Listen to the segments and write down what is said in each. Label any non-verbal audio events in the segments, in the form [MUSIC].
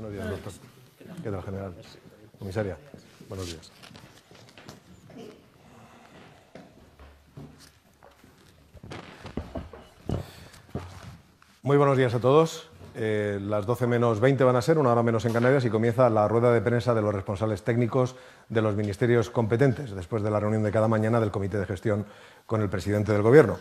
Buenos días, doctor. ¿Qué tal, general? Comisaria, buenos días. Muy buenos días a todos. Eh, las 12 menos 20 van a ser, una hora menos en Canarias, y comienza la rueda de prensa de los responsables técnicos de los ministerios competentes, después de la reunión de cada mañana del Comité de Gestión con el presidente del Gobierno.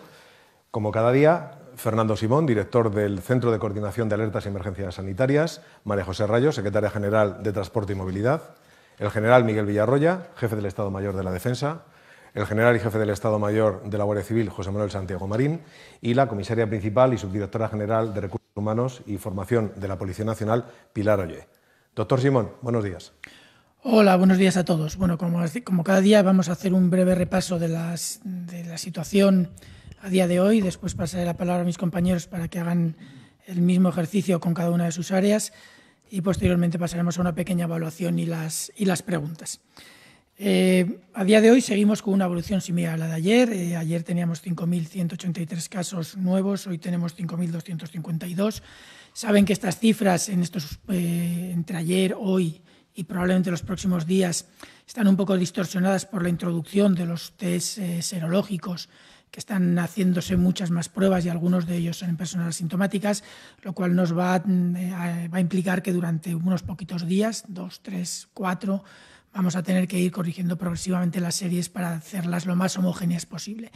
Como cada día, Fernando Simón, director del Centro de Coordinación de Alertas y Emergencias Sanitarias, María José Rayo, secretaria general de Transporte y Movilidad, el general Miguel Villarroya, jefe del Estado Mayor de la Defensa, el general y jefe del Estado Mayor de la Guardia Civil, José Manuel Santiago Marín, y la comisaria principal y subdirectora general de Recursos Humanos y Formación de la Policía Nacional, Pilar Olle. Doctor Simón, buenos días. Hola, buenos días a todos. Bueno, como, como cada día vamos a hacer un breve repaso de, las, de la situación a día de hoy. Después pasaré la palabra a mis compañeros para que hagan el mismo ejercicio con cada una de sus áreas y posteriormente pasaremos a una pequeña evaluación y las, y las preguntas. Eh, a día de hoy seguimos con una evolución similar a la de ayer. Eh, ayer teníamos 5.183 casos nuevos, hoy tenemos 5.252. Saben que estas cifras en estos, eh, entre ayer, hoy y probablemente los próximos días están un poco distorsionadas por la introducción de los test serológicos que están haciéndose muchas más pruebas y algunos de ellos son en personas asintomáticas, lo cual nos va, va a implicar que durante unos poquitos días, dos, tres, cuatro, vamos a tener que ir corrigiendo progresivamente las series para hacerlas lo más homogéneas posible.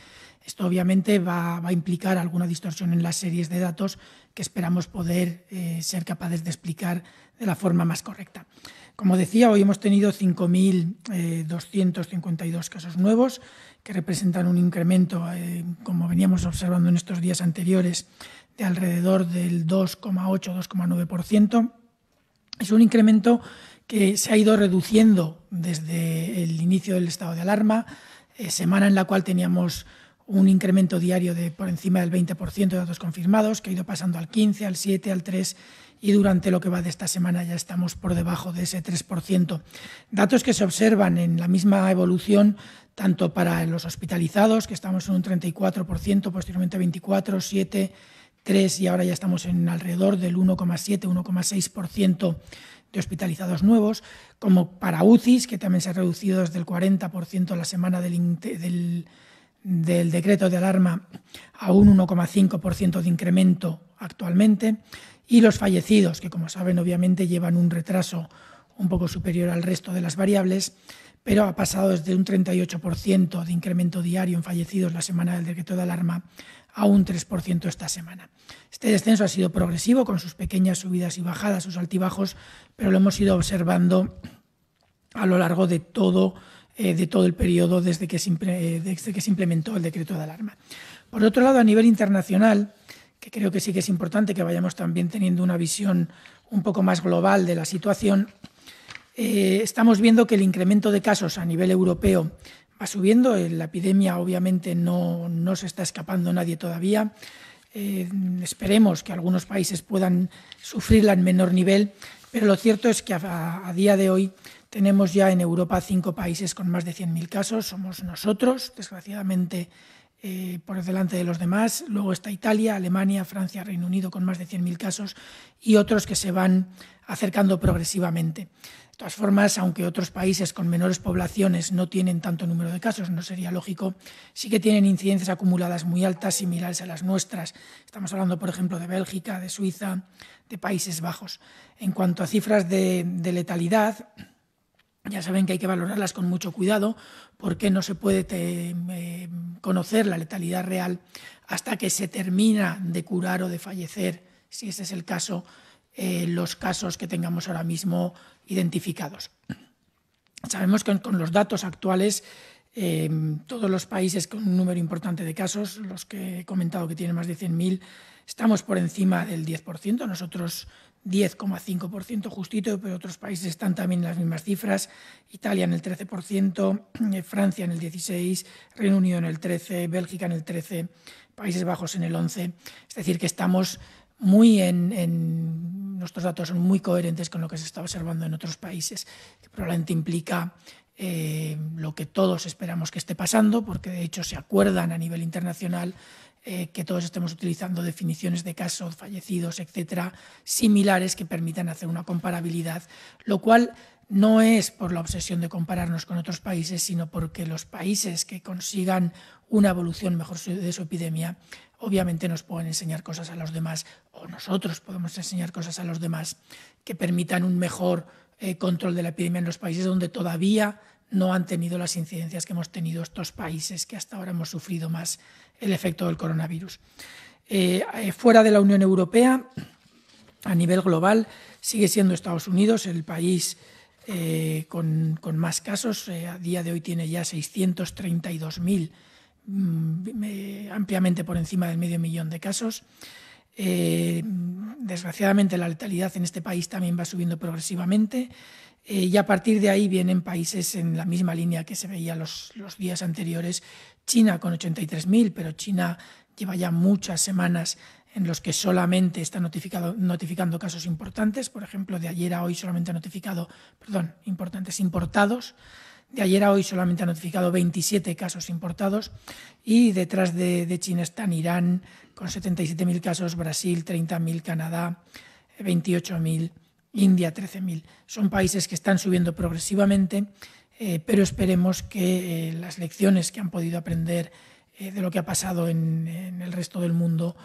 Esto obviamente va, a implicar alguna distorsión en las series de datos que esperamos poder eh, ser capaces de explicar de la forma más correcta. Como decía, hoy hemos tenido 5.252 casos nuevos, que representan un incremento, eh, como veníamos observando en estos días anteriores, de alrededor del 2,8-2,9%. Es un incremento que se ha ido reduciendo desde el inicio del estado de alarma, eh, semana en la cual teníamos un incremento diario de por encima del 20% de datos confirmados, que ha ido pasando al 15, al 7, al 3 y durante lo que va de esta semana ya estamos por debajo de ese 3%. Datos que se observan en la misma evolución tanto para los hospitalizados, que estamos en un 34%, posteriormente 24, 7, 3 y ahora ya estamos en alrededor del 1,7, 1,6% de hospitalizados nuevos, como para UCIs, que también se ha reducido desde el 40% la semana del, del, decreto de alarma a un 1,5% de incremento actualmente, y los fallecidos, que como saben obviamente llevan un retraso un poco superior al resto de las variables, pero ha pasado desde un 38% de incremento diario en fallecidos la semana del decreto de alarma a un 3% esta semana. Este descenso ha sido progresivo, con sus pequeñas subidas y bajadas, sus altibajos, pero lo hemos ido observando a lo largo de todo, eh, de todo el periodo desde que, se, eh, desde que se implementó el decreto de alarma. Por otro lado, a nivel internacional, que creo que sí que es importante que vayamos también teniendo una visión un poco más global de la situación, eh, estamos viendo que el incremento de casos a nivel europeo va subiendo. Eh, la epidemia obviamente no, no se está escapando nadie todavía. Eh, esperemos que algunos países puedan sufrirla en menor nivel, pero lo cierto es que a, a día de hoy tenemos ya en Europa cinco países con más de 100.000 casos. Somos nosotros, desgraciadamente eh, por delante de los demás. Luego está Italia, Alemania, Francia, Reino Unido con más de 100.000 casos y otros que se van acercando progresivamente. De todas formas, aunque otros países con menores poblaciones no tienen tanto número de casos, no sería lógico, sí que tienen incidencias acumuladas muy altas, similares a las nuestras. Estamos hablando, por ejemplo, de Bélgica, de Suiza, de Países Bajos. En cuanto a cifras de, de letalidad, ya saben que hay que valorarlas con mucho cuidado porque no se puede eh, conocer la letalidad real hasta que se termina de curar o de fallecer, si ese es el caso, eh, los casos que tengamos ahora mismo identificados. Sabemos que con los datos actuales, eh, todos los países con un número importante de casos, los que he comentado que tienen más de 100.000, estamos por encima del 10%. Nosotros 10,5% justito, pero otros países están también en las mismas cifras. Italia en el 13%, eh, Francia en el 16%, Reino Unido en el 13%, Bélgica en el 13%, Países Bajos en el 11%. Es decir, que estamos muy en, nuestros datos son muy coherentes con lo que se está observando en otros países, que probablemente implica eh, lo que todos esperamos que esté pasando, porque de hecho se acuerdan a nivel internacional eh, que todos estemos utilizando definiciones de casos, fallecidos, etcétera, similares que permitan hacer una comparabilidad, lo cual no es por la obsesión de compararnos con otros países, sino porque los países que consigan una evolución mejor de su epidemia, obviamente nos pueden enseñar cosas a los demás, o nosotros podemos enseñar cosas a los demás que permitan un mejor eh, control de la epidemia en los países donde todavía no han tenido las incidencias que hemos tenido estos países que hasta ahora hemos sufrido más el efecto del coronavirus. Eh, eh, fuera de la Unión Europea, a nivel global, sigue siendo Estados Unidos el país eh, con, más casos. a día de hoy tiene ya 632.000, mm, ampliamente por encima del medio millón de casos. desgraciadamente la letalidad en este país también va subiendo progresivamente y a partir de ahí vienen países en la misma línea que se veía los, los días anteriores, China con 83.000, pero China lleva ya muchas semanas en los que solamente está notificado, notificando casos importantes. Por ejemplo, de ayer a hoy solamente ha notificado, perdón, importantes importados. De ayer a hoy solamente ha notificado 27 casos importados y detrás de, de China están Irán con 77.000 casos, Brasil 30.000, Canadá 28.000, India 13.000. Son países que están subiendo progresivamente eh, pero esperemos que eh, las lecciones que han podido aprender eh, de lo que ha pasado en, el resto del mundo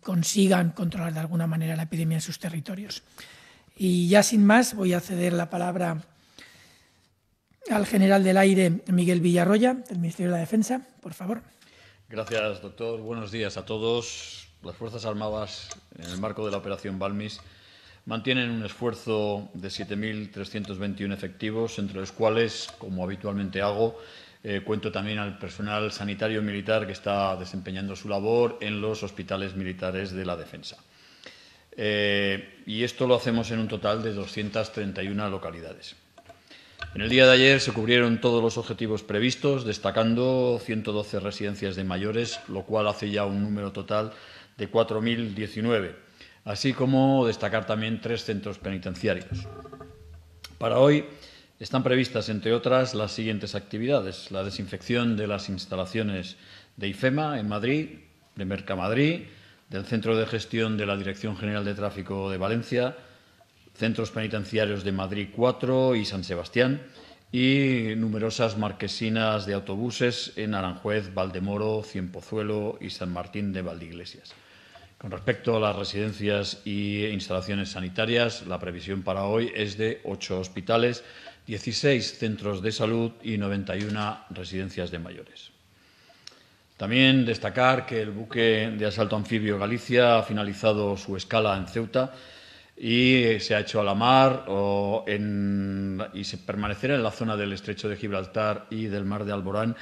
consigan controlar de alguna manera la epidemia en sus territorios. Y ya sin más, voy a ceder la palabra al general del aire Miguel Villarroya, del Ministerio de la Defensa, por favor. Gracias, doctor. Buenos días a todos. Las Fuerzas Armadas, en el marco de la Operación Balmis, mantienen un esfuerzo de 7.321 efectivos, entre los cuales, como habitualmente hago, eh, cuento también al personal sanitario militar que está desempeñando su labor en los hospitales militares de la defensa. Eh, y esto lo hacemos en un total de 231 localidades. En el día de ayer se cubrieron todos los objetivos previstos, destacando 112 residencias de mayores, lo cual hace ya un número total de 4.019 así como destacar también tres centros penitenciarios. Para hoy están previstas, entre otras, las siguientes actividades. La desinfección de las instalaciones de IFEMA en Madrid, de Mercamadrid, del Centro de Gestión de la Dirección General de Tráfico de Valencia, centros penitenciarios de Madrid 4 y San Sebastián, y numerosas marquesinas de autobuses en Aranjuez, Valdemoro, Cienpozuelo y San Martín de Valdeiglesias. Con respecto a las residencias e instalaciones sanitarias, la previsión para hoy es de ocho hospitales, 16 centros de salud y 91 residencias de mayores. También destacar que el buque de asalto anfibio Galicia ha finalizado su escala en Ceuta y se ha hecho a la mar y se permanecerá en la zona del estrecho de Gibraltar y del mar de Alborán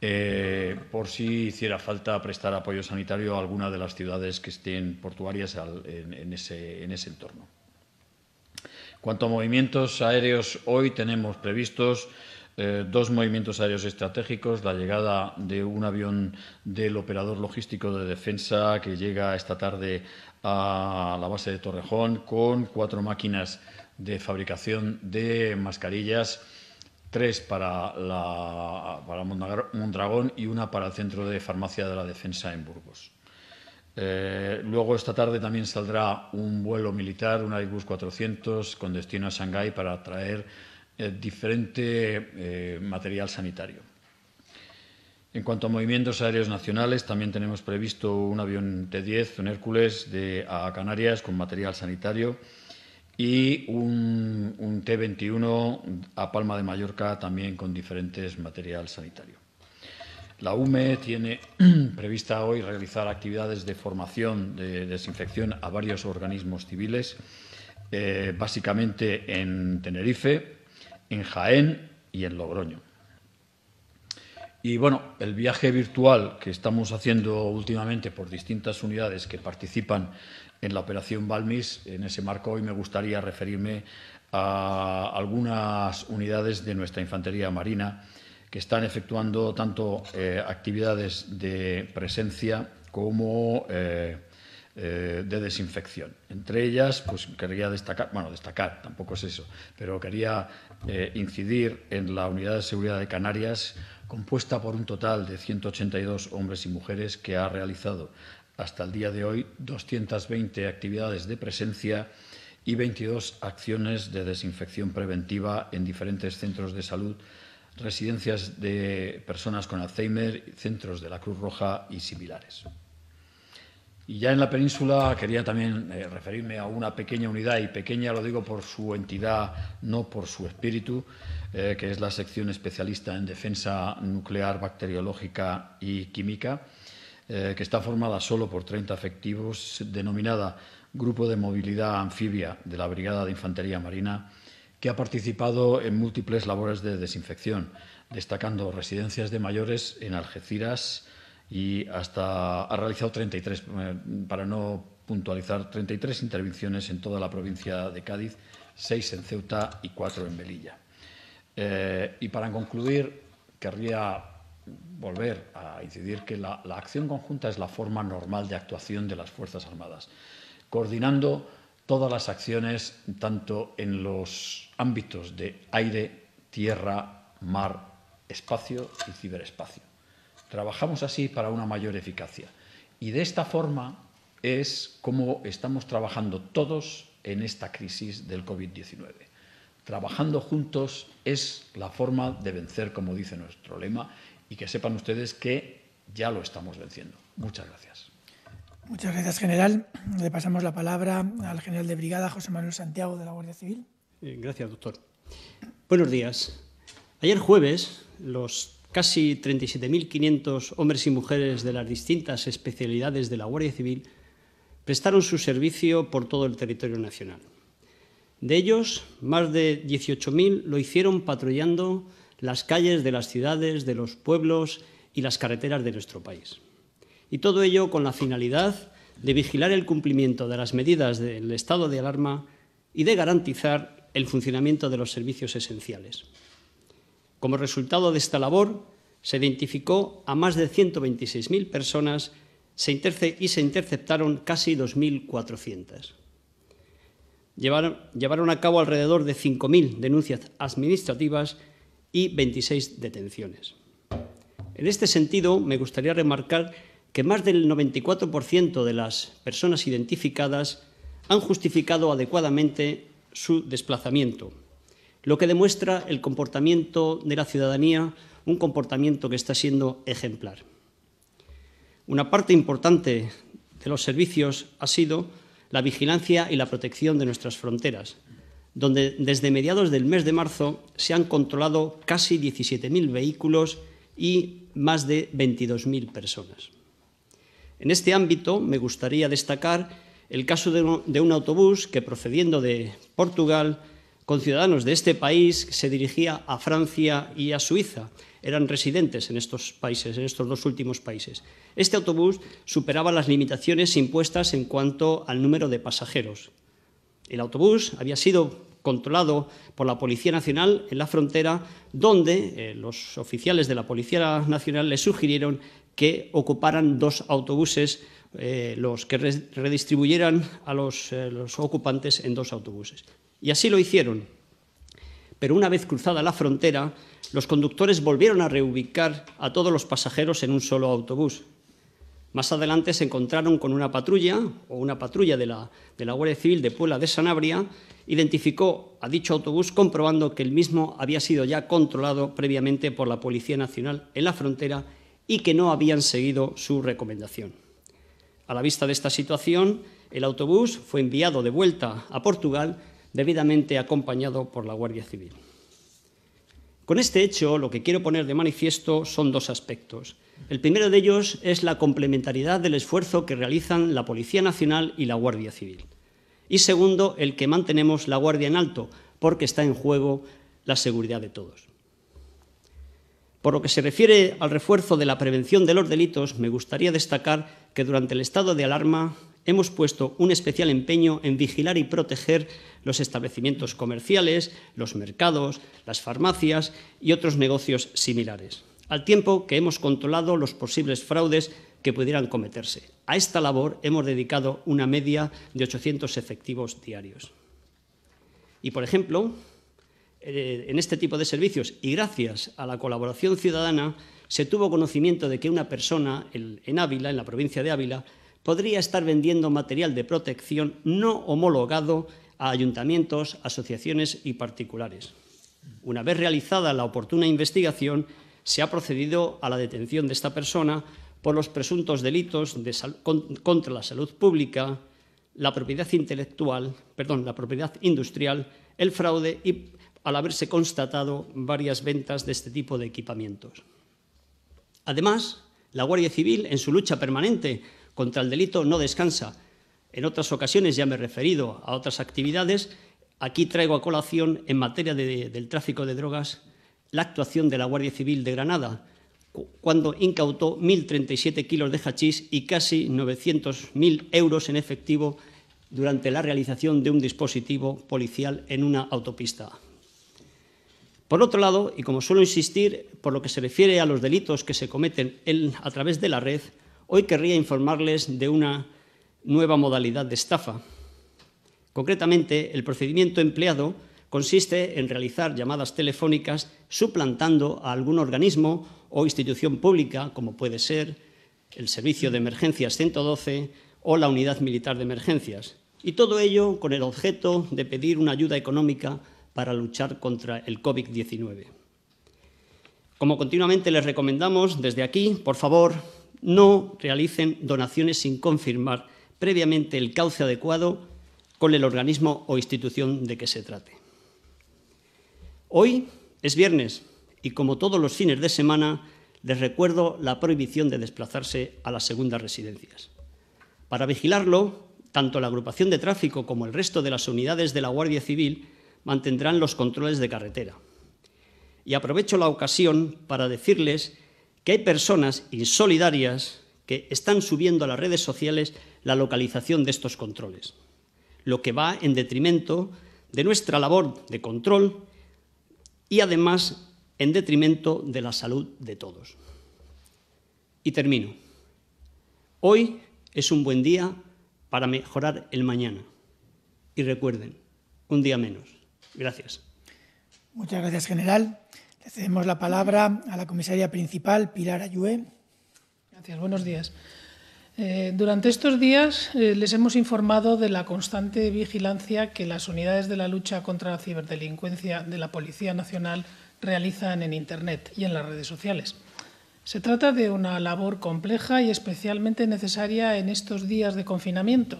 eh, por si hiciera falta prestar apoyo sanitario a alguna de las ciudades que estén portuarias en, ese, entorno. Cuanto a movimientos aéreos, hoy tenemos previstos eh, dos movimientos aéreos estratégicos, la llegada de un avión del operador logístico de defensa que llega esta tarde a la base de Torrejón con cuatro máquinas de fabricación de mascarillas tres para, la, para Mondragón y una para el Centro de Farmacia de la Defensa en Burgos. Eh, luego esta tarde también saldrá un vuelo militar, un Airbus 400, con destino a Shanghái para traer eh, diferente eh, material sanitario. En cuanto a movimientos aéreos nacionales, también tenemos previsto un avión T-10, un Hércules, de, a Canarias con material sanitario y un, T21 a Palma de Mallorca también con diferentes material sanitario. La UME tiene [CLEARS THROAT] prevista hoy realizar actividades de formación de desinfección a varios organismos civiles, eh, básicamente en Tenerife, en Jaén y en Logroño. Y bueno, el viaje virtual que estamos haciendo últimamente por distintas unidades que participan en la operación Balmis. En ese marco hoy me gustaría referirme a algunas unidades de nuestra infantería marina que están efectuando tanto eh, actividades de presencia como eh, eh, de desinfección. Entre ellas, pues quería destacar, bueno, destacar, tampoco es eso, pero quería incidir en la Unidad de Seguridad de Canarias compuesta por un total de 182 hombres y mujeres que ha realizado hasta el día de hoy 220 actividades de presencia y 22 acciones de desinfección preventiva en diferentes centros de salud, residencias de personas con Alzheimer, centros de la Cruz Roja y similares. Y ya en la península quería también eh, referirme a una pequeña unidad, y pequeña lo digo por su entidad, no por su espíritu, eh, que es la sección especialista en defensa nuclear, bacteriológica y química, eh, que está formada solo por 30 efectivos, denominada Grupo de Movilidad Anfibia de la Brigada de Infantería Marina, que ha participado en múltiples labores de desinfección, destacando residencias de mayores en Algeciras, y hasta ha realizado 33, eh, para no puntualizar, 33 intervenciones en toda la provincia de Cádiz, seis en Ceuta y cuatro en Melilla. Eh, y para concluir, querría volver a incidir que la, la, acción conjunta es la forma normal de actuación de las Fuerzas Armadas, coordinando todas las acciones tanto en los ámbitos de aire, tierra, mar, espacio y ciberespacio. Trabajamos así para una mayor eficacia. Y de esta forma es como estamos trabajando todos en esta crisis del COVID-19. Trabajando juntos es la forma de vencer, como dice nuestro lema, y que sepan ustedes que ya lo estamos venciendo. Muchas gracias. Muchas gracias, general. Le pasamos la palabra al general de brigada, José Manuel Santiago, de la Guardia Civil. Eh, gracias, doctor. Buenos días. Ayer jueves, los casi 37.500 hombres y mujeres de las distintas especialidades de la Guardia Civil prestaron su servicio por todo el territorio nacional. De ellos, más de 18.000 lo hicieron patrullando las calles de las ciudades, de los pueblos y las carreteras de nuestro país. Y todo ello con la finalidad de vigilar el cumplimiento de las medidas del estado de alarma y de garantizar el funcionamiento de los servicios esenciales. Como resultado de esta labor, se identificó a más de 126.000 personas y se interceptaron casi 2.400. Llevaron, llevaron a cabo alrededor de 5.000 denuncias administrativas y 26 detenciones. En este sentido, me gustaría remarcar que más del 94% de las personas identificadas han justificado adecuadamente su desplazamiento lo que demuestra el comportamiento de la ciudadanía, un comportamiento que está siendo ejemplar. Una parte importante de los servicios ha sido la vigilancia y la protección de nuestras fronteras, donde desde mediados del mes de marzo se han controlado casi 17.000 vehículos y más de 22.000 personas. En este ámbito me gustaría destacar el caso de un autobús que procediendo de Portugal con ciudadanos de este país se dirigía a Francia y a Suiza. Eran residentes en estos países, en estos dos últimos países. Este autobús superaba las limitaciones impuestas en cuanto al número de pasajeros. El autobús había sido controlado por la Policía Nacional en la frontera, donde eh, los oficiales de la Policía Nacional le sugirieron que ocuparan dos autobuses, eh, los que redistribuyeran a eh, los ocupantes en dos autobuses. Y así lo hicieron. Pero una vez cruzada la frontera, los conductores volvieron a reubicar a todos los pasajeros en un solo autobús. Más adelante se encontraron con una patrulla, o una patrulla de la, Guardia Civil de Puebla de Sanabria, identificó a dicho autobús comprobando que el mismo había sido ya controlado previamente por la Policía Nacional en la frontera y que no habían seguido su recomendación. A la vista de esta situación, el autobús fue enviado de vuelta a Portugal debidamente acompañado por la Guardia Civil. Con este hecho, lo que quiero poner de manifiesto son dos aspectos. El primero de ellos es la complementariedad del esfuerzo que realizan la Policía Nacional y la Guardia Civil. Y segundo, el que mantenemos la Guardia en alto, porque está en juego la seguridad de todos. Por lo que se refiere al refuerzo de la prevención de los delitos, me gustaría destacar que durante el estado de alarma hemos puesto un especial empeño en vigilar y proteger los establecimientos comerciales, los mercados, las farmacias y otros negocios similares, al tiempo que hemos controlado los posibles fraudes que pudieran cometerse. A esta labor hemos dedicado una media de 800 efectivos diarios. Y, por ejemplo, eh, en este tipo de servicios y gracias a la colaboración ciudadana se tuvo conocimiento de que una persona en Ávila, en la provincia de Ávila, podría estar vendiendo material de protección no homologado a ayuntamientos, asociaciones y particulares. Una vez realizada la oportuna investigación, se ha procedido a la detención de esta persona por los presuntos delitos contra la salud pública, la propiedad intelectual, perdón, la propiedad industrial, el fraude y al haberse constatado varias ventas de este tipo de equipamientos. Además, la Guardia Civil, en su lucha permanente contra el delito, no descansa. En otras ocasiones ya me he referido a otras actividades. Aquí traigo a colación, en materia del tráfico de drogas, la actuación de la Guardia Civil de Granada, cuando incautó 1.037 kilos de hachís y casi 900.000 euros en efectivo durante la realización de un dispositivo policial en una autopista. Por otro lado, y como suelo insistir, por lo que se refiere a los delitos que se cometen a través de la red, hoy querría informarles de una nueva modalidad de estafa. Concretamente, el procedimiento empleado consiste en realizar llamadas telefónicas suplantando a algún organismo o institución pública, como puede ser el Servicio de Emergencias 112 o la Unidad Militar de Emergencias, y todo ello con el objeto de pedir una ayuda económica para luchar contra el COVID-19. Como continuamente les recomendamos desde aquí, por favor, no realicen donaciones sin confirmar previamente el cauce adecuado con el organismo o institución de que se trate. Hoy es viernes y como todos los fines de semana les recuerdo la prohibición de desplazarse a las segundas residencias. Para vigilarlo, tanto la agrupación de tráfico como el resto de las unidades de la Guardia Civil mantendrán los controles de carretera. Y aprovecho la ocasión para decirles que hay personas insolidarias que están subiendo a las redes sociales la localización de estos controles, lo que va en detrimento de nuestra labor de control y además en detrimento de la salud de todos. Y termino. Hoy es un buen día para mejorar el mañana. Y recuerden, un día menos. Gracias. Muchas gracias, general. Le cedemos la palabra a la comisaria principal, Pilar Ayué. Gracias, buenos días. Eh, durante estos días eh, les hemos informado de la constante vigilancia que las unidades de la lucha contra la ciberdelincuencia de la Policía Nacional realizan en Internet y en las redes sociales. Se trata de una labor compleja y especialmente necesaria en estos días de confinamiento,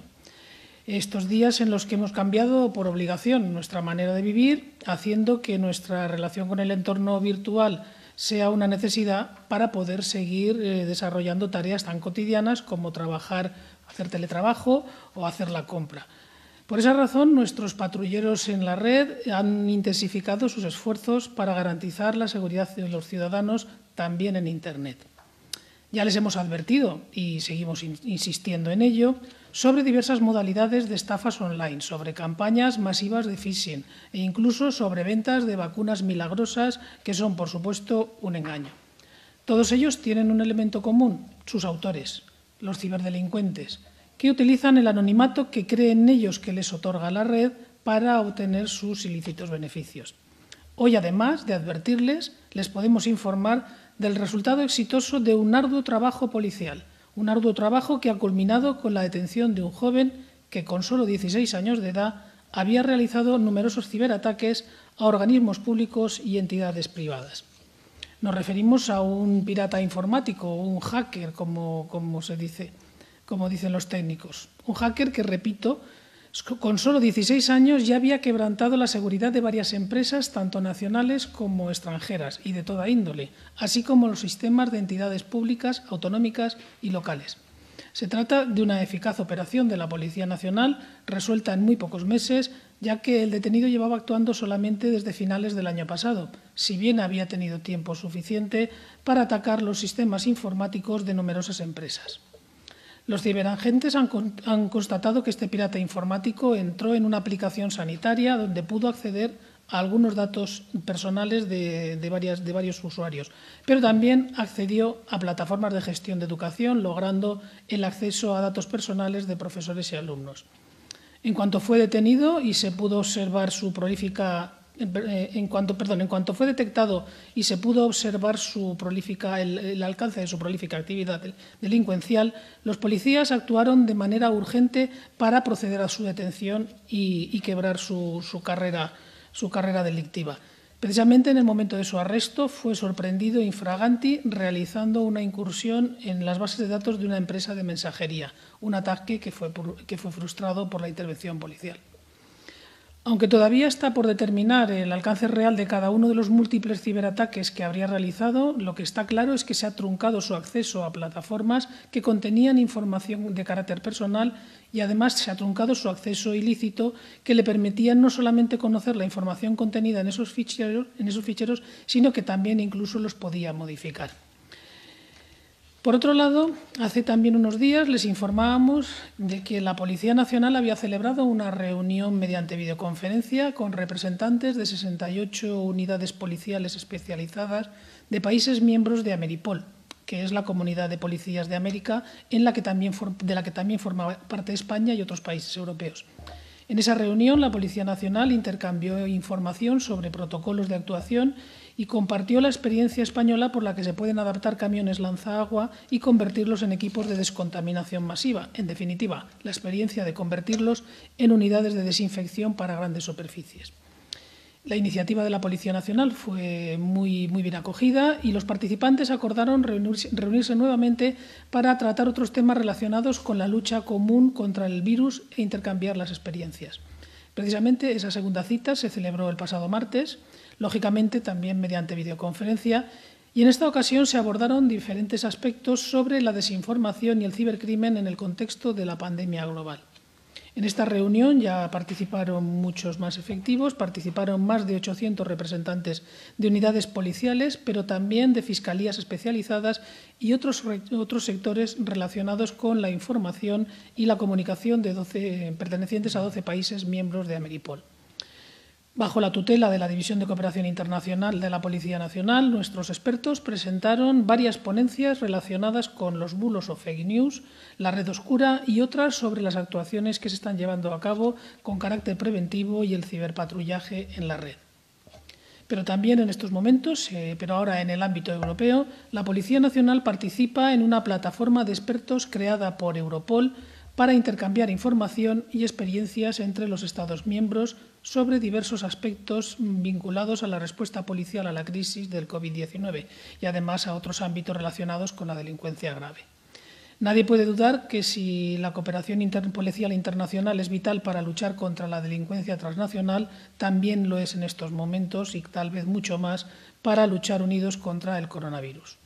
estos días en los que hemos cambiado por obligación nuestra manera de vivir, haciendo que nuestra relación con el entorno virtual sea una necesidad para poder seguir eh, desarrollando tareas tan cotidianas como trabajar, hacer teletrabajo o hacer la compra. Por esa razón, nuestros patrulleros en la red han intensificado sus esfuerzos para garantizar la seguridad de los ciudadanos también en Internet. Ya les hemos advertido, y seguimos insistiendo en ello, sobre diversas modalidades de estafas online, sobre campañas masivas de phishing e incluso sobre ventas de vacunas milagrosas que son, por supuesto, un engaño. Todos ellos tienen un elemento común, sus autores, los ciberdelincuentes, que utilizan el anonimato que creen ellos que les otorga la red para obtener sus ilícitos beneficios. Hoy, además de advertirles, les podemos informar del resultado exitoso de un arduo trabajo policial, un arduo trabajo que ha culminado con la detención de un joven que con solo 16 años de edad había realizado numerosos ciberataques a organismos públicos y entidades privadas. Nos referimos a un pirata informático, un hacker, como, se dice como dicen los técnicos. Un hacker que, repito, con solo 16 años ya había quebrantado la seguridad de varias empresas, tanto nacionales como extranjeras, y de toda índole, así como los sistemas de entidades públicas, autonómicas y locales. Se trata de una eficaz operación de la Policía Nacional, resuelta en muy pocos meses, ya que el detenido llevaba actuando solamente desde finales del año pasado, si bien había tenido tiempo suficiente para atacar los sistemas informáticos de numerosas empresas. Los ciberagentes han, constatado que este pirata informático entró en una aplicación sanitaria donde pudo acceder a algunos datos personales de, varios usuarios, pero también accedió a plataformas de gestión de educación, logrando el acceso a datos personales de profesores y alumnos. En cuanto fue detenido y se pudo observar su prolífica en cuanto, perdón, en cuanto fue detectado y se pudo observar su prolífica, el, alcance de su prolífica actividad delincuencial, los policías actuaron de manera urgente para proceder a su detención y, quebrar su, carrera, su carrera delictiva. Precisamente en el momento de su arresto fue sorprendido infraganti realizando una incursión en las bases de datos de una empresa de mensajería, un ataque que fue, que fue frustrado por la intervención policial. Aunque todavía está por determinar el alcance real de cada uno de los múltiples ciberataques que habría realizado, lo que está claro es que se ha truncado su acceso a plataformas que contenían información de carácter personal y además se ha truncado su acceso ilícito que le permitían no solamente conocer la información contenida en esos ficheros sino que también incluso los podía modificar. Por otro lado, hace también unos días les informábamos de que la Policía Nacional había celebrado una reunión mediante videoconferencia con representantes de 68 unidades policiales especializadas de países miembros de Ameripol, que es la comunidad de policías de América en la que también, de la que también forma parte España y otros países europeos. En esa reunión, la Policía Nacional intercambió información sobre protocolos de actuación y compartió la experiencia española por la que se pueden adaptar camiones lanzaagua y convertirlos en equipos de descontaminación masiva. En definitiva, la experiencia de convertirlos en unidades de desinfección para grandes superficies. La iniciativa de la Policía Nacional fue muy, muy bien acogida y los participantes acordaron reunirse, reunirse, nuevamente para tratar otros temas relacionados con la lucha común contra el virus e intercambiar las experiencias. Precisamente esa segunda cita se celebró el pasado martes lógicamente también mediante videoconferencia, y en esta ocasión se abordaron diferentes aspectos sobre la desinformación y el cibercrimen en el contexto de la pandemia global. En esta reunión ya participaron muchos más efectivos, participaron más de 800 representantes de unidades policiales, pero también de fiscalías especializadas y otros, otros sectores relacionados con la información y la comunicación de 12, pertenecientes a 12 países miembros de Ameripol. Bajo la tutela de la División de Cooperación Internacional de la Policía Nacional, nuestros expertos presentaron varias ponencias relacionadas con los bulos o fake news, la red oscura y otras sobre las actuaciones que se están llevando a cabo con carácter preventivo y el ciberpatrullaje en la red. Pero también en estos momentos, eh, pero ahora en el ámbito europeo, la Policía Nacional participa en una plataforma de expertos creada por Europol para intercambiar información y experiencias entre los Estados miembros sobre diversos aspectos vinculados a la respuesta policial a la crisis del COVID-19 y además a otros ámbitos relacionados con la delincuencia grave. Nadie puede dudar que si la cooperación policial internacional es vital para luchar contra la delincuencia transnacional, también lo es en estos momentos y tal vez mucho más para luchar unidos contra el coronavirus.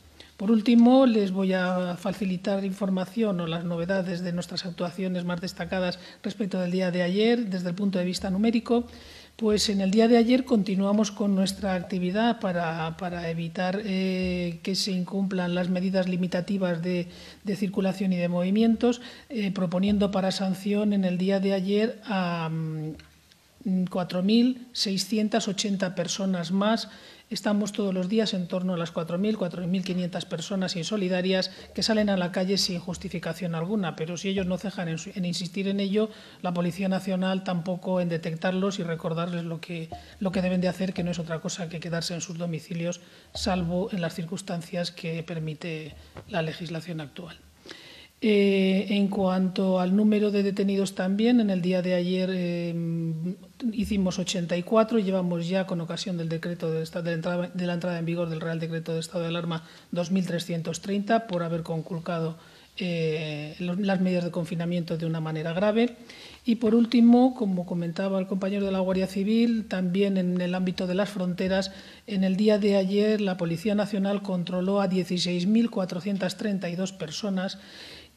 Por último, les voy a facilitar información o las novedades de nuestras actuaciones más destacadas respecto del día de ayer desde el punto de vista numérico. Pues en el día de ayer continuamos con nuestra actividad para, evitar eh, que se incumplan las medidas limitativas de, circulación y de movimientos, eh, proponiendo para sanción en el día de ayer a 4.680 mm, personas más Estamos todos los días en torno a las 4.000, 4.500 personas insolidarias que salen a la calle sin justificación alguna, pero si ellos no cejan en, insistir en ello, la Policía Nacional tampoco en detectarlos y recordarles lo que, lo que deben de hacer, que no es otra cosa que quedarse en sus domicilios, salvo en las circunstancias que permite la legislación actual. Eh, en cuanto al número de detenidos también, en el día de ayer eh, hicimos 84, llevamos ya con ocasión del decreto de, de, la entrada, en vigor del Real Decreto de Estado de Alarma 2.330 por haber conculcado eh, las medidas de confinamiento de una manera grave. Y por último, como comentaba el compañero de la Guardia Civil, también en el ámbito de las fronteras, en el día de ayer la Policía Nacional controló a 16.432 personas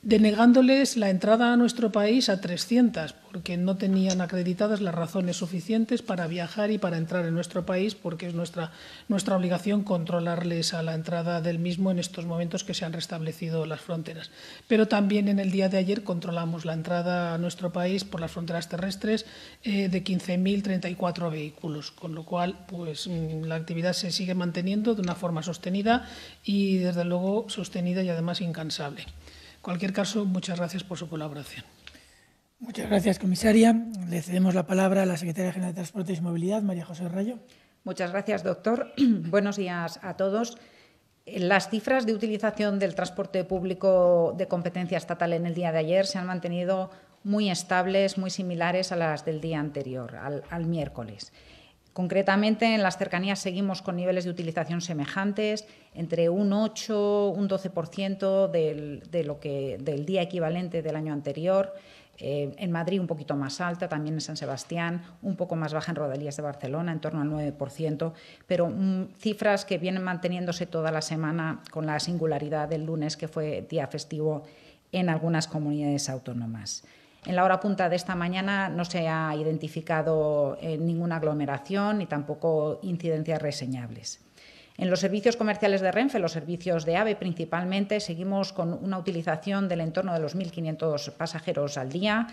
denegándoles la entrada a nuestro país a 300, porque no tenían acreditadas las razones suficientes para viajar y para entrar en nuestro país, porque es nuestra, nuestra obligación controlarles a la entrada del mismo en estos momentos que se han restablecido las fronteras. Pero también en el día de ayer controlamos la entrada a nuestro país por las fronteras terrestres eh, de 15.034 vehículos, con lo cual pues, mm, la actividad se sigue manteniendo de una forma sostenida y, desde luego, sostenida y además incansable. En cualquier caso, muchas gracias por su colaboración. Muchas gracias, comisaria. Le cedemos la palabra a la secretaria general de Transportes y Movilidad, María José Rayo. Muchas gracias, doctor. [CLEARS THROAT] Buenos días a todos. Las cifras de utilización del transporte público de competencia estatal en el día de ayer se han mantenido muy estables, muy similares a las del día anterior, al, miércoles. Concretamente, en las cercanías seguimos con niveles de utilización semejantes, entre un 8, un 12% del, del día equivalente del año anterior. Eh, en Madrid un poquito más alta, también en San Sebastián, un poco más baja en Rodalías de Barcelona, en torno al 9%, pero mm, cifras que vienen manteniéndose toda la semana con la singularidad del lunes, que fue día festivo en algunas comunidades autónomas. En la hora punta de esta mañana no se ha identificado eh, ninguna aglomeración ni tampoco incidencias reseñables. En los servicios comerciales de Renfe, los servicios de AVE principalmente, seguimos con una utilización del entorno de los 1.500 pasajeros al día.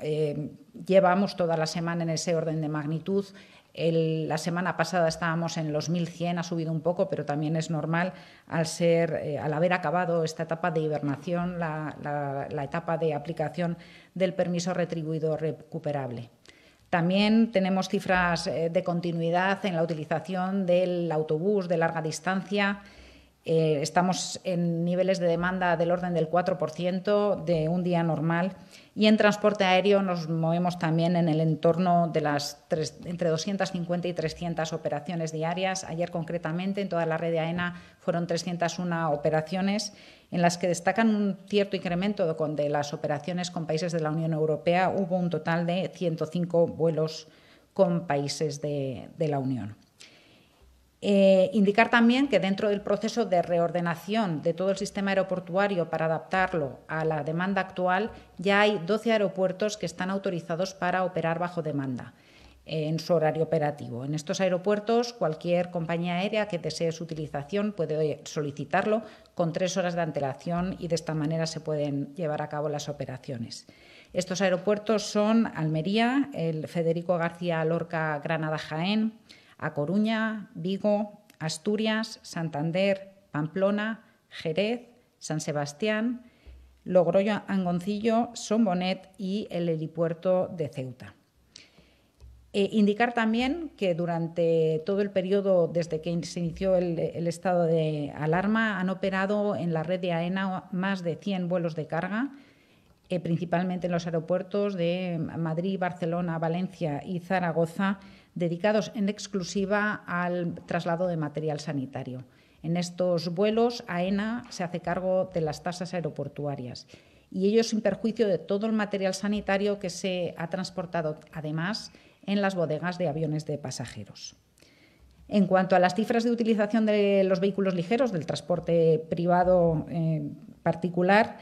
Eh, llevamos toda la semana en ese orden de magnitud. la semana pasada estábamos en los 1.100, ha subido un poco, pero también es normal al, ser, eh, al haber acabado esta etapa de hibernación, la etapa de aplicación del permiso retribuido recuperable. También tenemos cifras eh, de continuidad en la utilización del autobús de larga distancia. Eh, estamos en niveles de demanda del orden del 4% de un día normal y en transporte aéreo nos movemos también en el entorno de las entre 250 y 300 operaciones diarias. Ayer concretamente en toda la red de AENA fueron 301 operaciones en las que destacan un cierto incremento de las operaciones con países de la Unión Europea. Hubo un total de 105 vuelos con países de, la Unión. Eh, indicar también que dentro del proceso de reordenación de todo el sistema aeroportuario para adaptarlo a la demanda actual, ya hay 12 aeropuertos que están autorizados para operar bajo demanda en su horario operativo. En estos aeropuertos, cualquier compañía aérea que desee su utilización puede solicitarlo con tres horas de antelación y de esta manera se pueden llevar a cabo las operaciones. Estos aeropuertos son Almería, el Federico García Lorca Granada Jaén, A Coruña, Vigo, Asturias, Santander, Pamplona, Jerez, San Sebastián, Logroño Angoncillo, Sombonet y el helipuerto de Ceuta. Eh, indicar también que durante todo el periodo desde que se inició el, estado de alarma han operado en la red de AENA más de 100 vuelos de carga, eh, principalmente en los aeropuertos de Madrid, Barcelona, Valencia y Zaragoza, dedicados en exclusiva al traslado de material sanitario. En estos vuelos, AENA se hace cargo de las tasas aeroportuarias y ello sin perjuicio de todo el material sanitario que se ha transportado, además, en las bodegas de aviones de pasajeros. En cuanto a las cifras de utilización de los vehículos ligeros, del transporte privado eh, particular,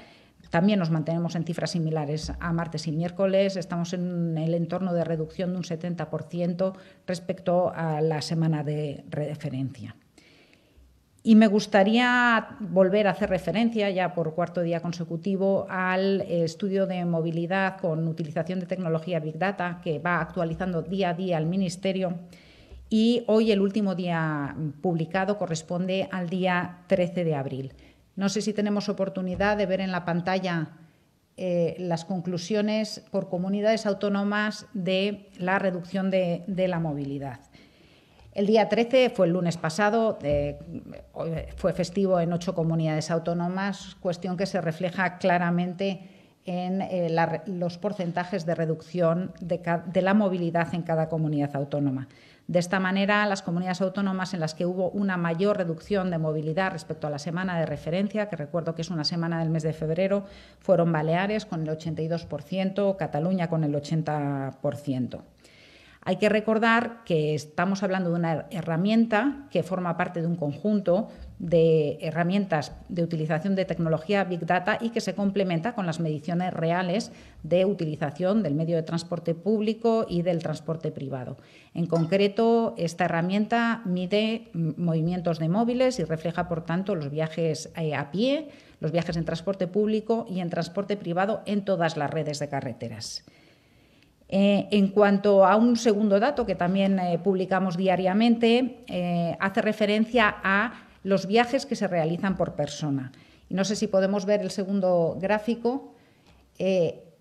también nos mantenemos en cifras similares a martes y miércoles. Estamos en el entorno de reducción de un 70% respecto a la semana de referencia. Y me gustaría volver a hacer referencia, ya por cuarto día consecutivo, al estudio de movilidad con utilización de tecnología Big Data que va actualizando día a día el Ministerio. Y hoy el último día publicado corresponde al día 13 de abril. No sé si tenemos oportunidad de ver en la pantalla eh, las conclusiones por comunidades autónomas de la reducción de la movilidad. El día 13 fue el lunes pasado, fue festivo en ocho comunidades autónomas, cuestión que se refleja claramente en eh, los porcentajes de reducción de, la movilidad en cada comunidad autónoma. De esta manera, las comunidades autónomas en las que hubo una mayor reducción de movilidad respecto a la semana de referencia, que recuerdo que es una semana del mes de febrero, fueron Baleares con el 82%, Cataluña con el 80%. Hay que recordar que estamos hablando de una herramienta que forma parte de un conjunto de herramientas de utilización de tecnología Big Data y que se complementa con las mediciones reales de utilización del medio de transporte público y del transporte privado. En concreto, esta herramienta mide movimientos de móviles y refleja, por tanto, los viajes eh, a pie, los viajes en transporte público y en transporte privado en todas las redes de carreteras. Eh, en cuanto a un segundo dato que también eh, publicamos diariamente, eh, hace referencia a los viajes que se realizan por persona. Y no sé si podemos ver el segundo gráfico.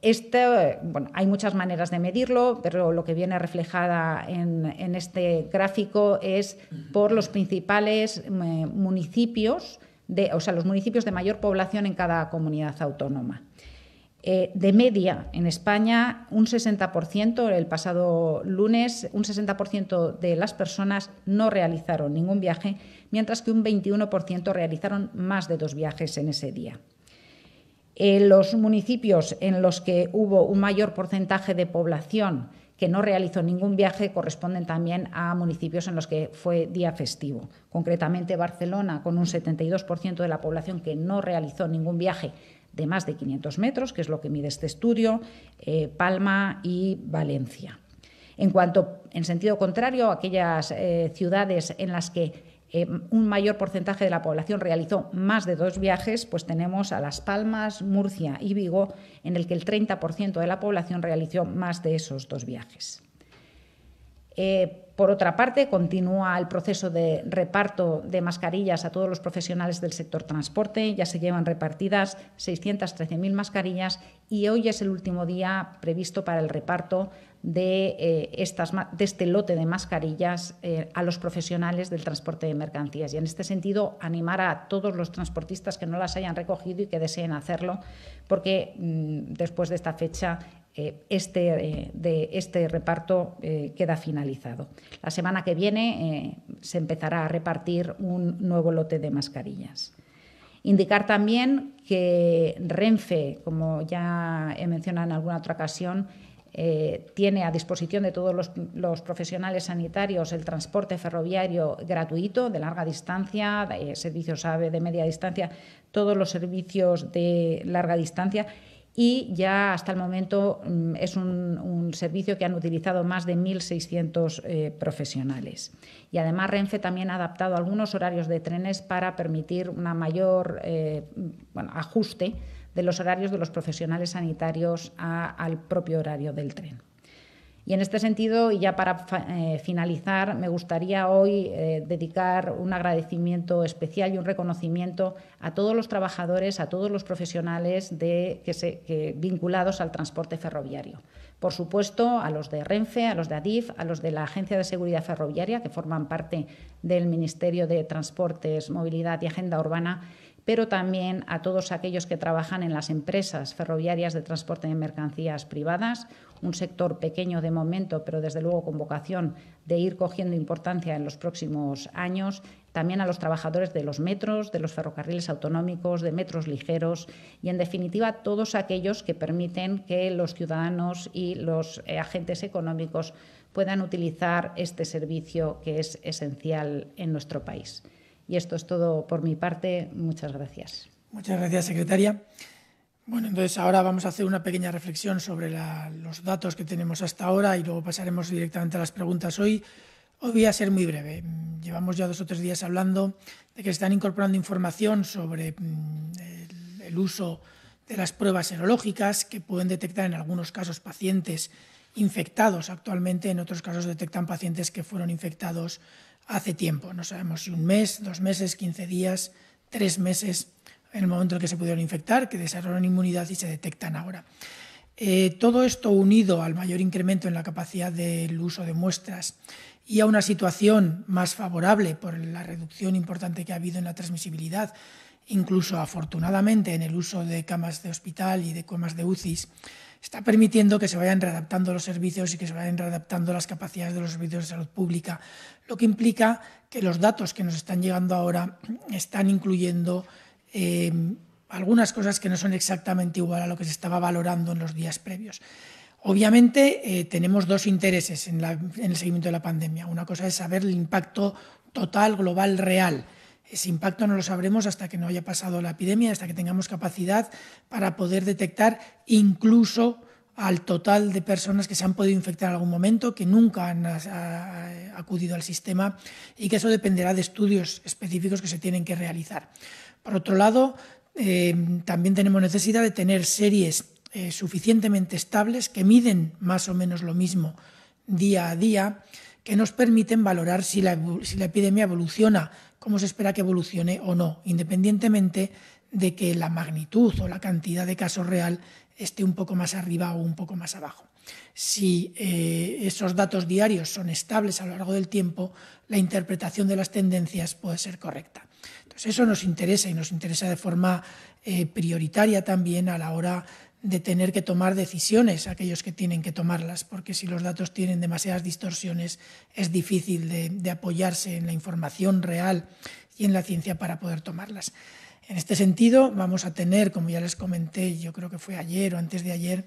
Este, bueno, hay muchas maneras de medirlo, pero lo que viene reflejada en, este gráfico es por los principales municipios, de, o sea, los municipios de mayor población en cada comunidad autónoma. Eh, de media, en España, un 60%, el pasado lunes, un 60% de las personas no realizaron ningún viaje, mientras que un 21% realizaron más de dos viajes en ese día. En los municipios en los que hubo un mayor porcentaje de población que no realizó ningún viaje corresponden también a municipios en los que fue día festivo. Concretamente Barcelona, con un 72% de la población que no realizó ningún viaje de más de 500 metros, que es lo que mide este estudio, eh, Palma y Valencia. En cuanto, en sentido contrario, aquellas eh, ciudades en las que eh, un mayor porcentaje de la población realizó más de dos viajes, pues tenemos a Las Palmas, Murcia y Vigo, en el que el 30% de la población realizó más de esos dos viajes. Por otra parte, continúa el proceso de reparto de mascarillas a todos los profesionales del sector transporte. Ya se llevan repartidas 613.000 mascarillas y hoy es el último día previsto para el reparto de, eh, este lote de mascarillas eh, a los profesionales del transporte de mercancías. Y en este sentido, animar a todos los transportistas que no las hayan recogido y que deseen hacerlo, porque mm, después de esta fecha eh, este, eh, de este reparto eh, queda finalizado. La semana que viene se empezará a repartir un nuevo lote de mascarillas. Indicar también que Renfe, como ya he mencionado en alguna otra ocasión, tiene a disposición de todos los, profesionales sanitarios el transporte ferroviario gratuito de larga distancia, servicios AVE de media distancia, todos los servicios de larga distancia y ya hasta el momento mm, es un, servicio que han utilizado más de 1.600 eh, profesionales. Y además Renfe también ha adaptado algunos horarios de trenes para permitir un mayor eh, ajuste de los horarios de los profesionales sanitarios al propio horario del tren. Y en este sentido, y ya para eh, finalizar, me gustaría hoy eh, dedicar un agradecimiento especial y un reconocimiento a todos los trabajadores, a todos los profesionales vinculados al transporte ferroviario. Por supuesto, a los de Renfe, a los de ADIF, a los de la Agencia de Seguridad Ferroviaria, que forman parte del Ministerio de Transportes, Movilidad y Agenda Urbana pero también a todos aquellos que trabajan en las empresas ferroviarias de transporte de mercancías privadas, un sector pequeño de momento, pero desde luego con vocación de ir cogiendo importancia en los próximos años, también a los trabajadores de los metros, de los ferrocarriles autonómicos, de metros ligeros y, en definitiva, todos aquellos que permiten que los ciudadanos y los eh, agentes económicos puedan utilizar este servicio que es esencial en nuestro país. Y esto es todo por mi parte. Muchas gracias. Muchas gracias, secretaria. Bueno, entonces ahora vamos a hacer una pequeña reflexión sobre los datos que tenemos hasta ahora y luego pasaremos directamente a las preguntas. Hoy, hoy voy a ser muy breve. Llevamos ya dos o tres días hablando de que se están incorporando información sobre mm, el, uso de las pruebas serológicas que pueden detectar en algunos casos pacientes infectados actualmente, en otros casos detectan pacientes que fueron infectados hace tiempo. No sabemos si un mes, dos meses, 15 días, tres meses, en el momento en que se pudieron infectar, que desarrollan inmunidad y se detectan ahora. Eh, todo esto unido al mayor incremento en la capacidad del uso de muestras y a una situación más favorable por la reducción importante que ha habido en la transmisibilidad, incluso afortunadamente en el uso de camas de hospital y de camas de UCIs, está permitiendo que se vayan readaptando los servicios y que se vayan readaptando las capacidades de los servicios de salud pública, lo que implica que los datos que nos están llegando ahora están incluyendo eh, algunas cosas que no son exactamente igual a lo que se estaba valorando en los días previos. Obviamente eh, tenemos dos intereses en, en el seguimiento de la pandemia. Una cosa es saber el impacto total, global, real ese impacto no lo sabremos hasta que no haya pasado la epidemia, hasta que tengamos capacidad para poder detectar incluso al total de personas que se han podido infectar en algún momento, que nunca han acudido al sistema y que eso dependerá de estudios específicos que se tienen que realizar. Por otro lado, eh, también tenemos necesidad de tener series eh, suficientemente estables que miden más o menos lo mismo día a día, que nos permiten valorar si la, si la epidemia evoluciona como se espera que evolucione o no, independientemente de que la magnitud o la cantidad de casos real esté un poco más arriba o un poco más abajo. Si eh, esos datos diarios son estables a lo largo del tiempo, la interpretación de las tendencias puede ser correcta. Entonces, eso nos interesa y nos interesa de forma eh, prioritaria también a la hora de tener que tomar decisiones, aquellos que tienen que tomarlas, porque si los datos tienen demasiadas distorsiones es difícil de apoyarse en la información real y en la ciencia para poder tomarlas. En este sentido, vamos a tener, como ya les comenté, yo creo que fue ayer o antes de ayer,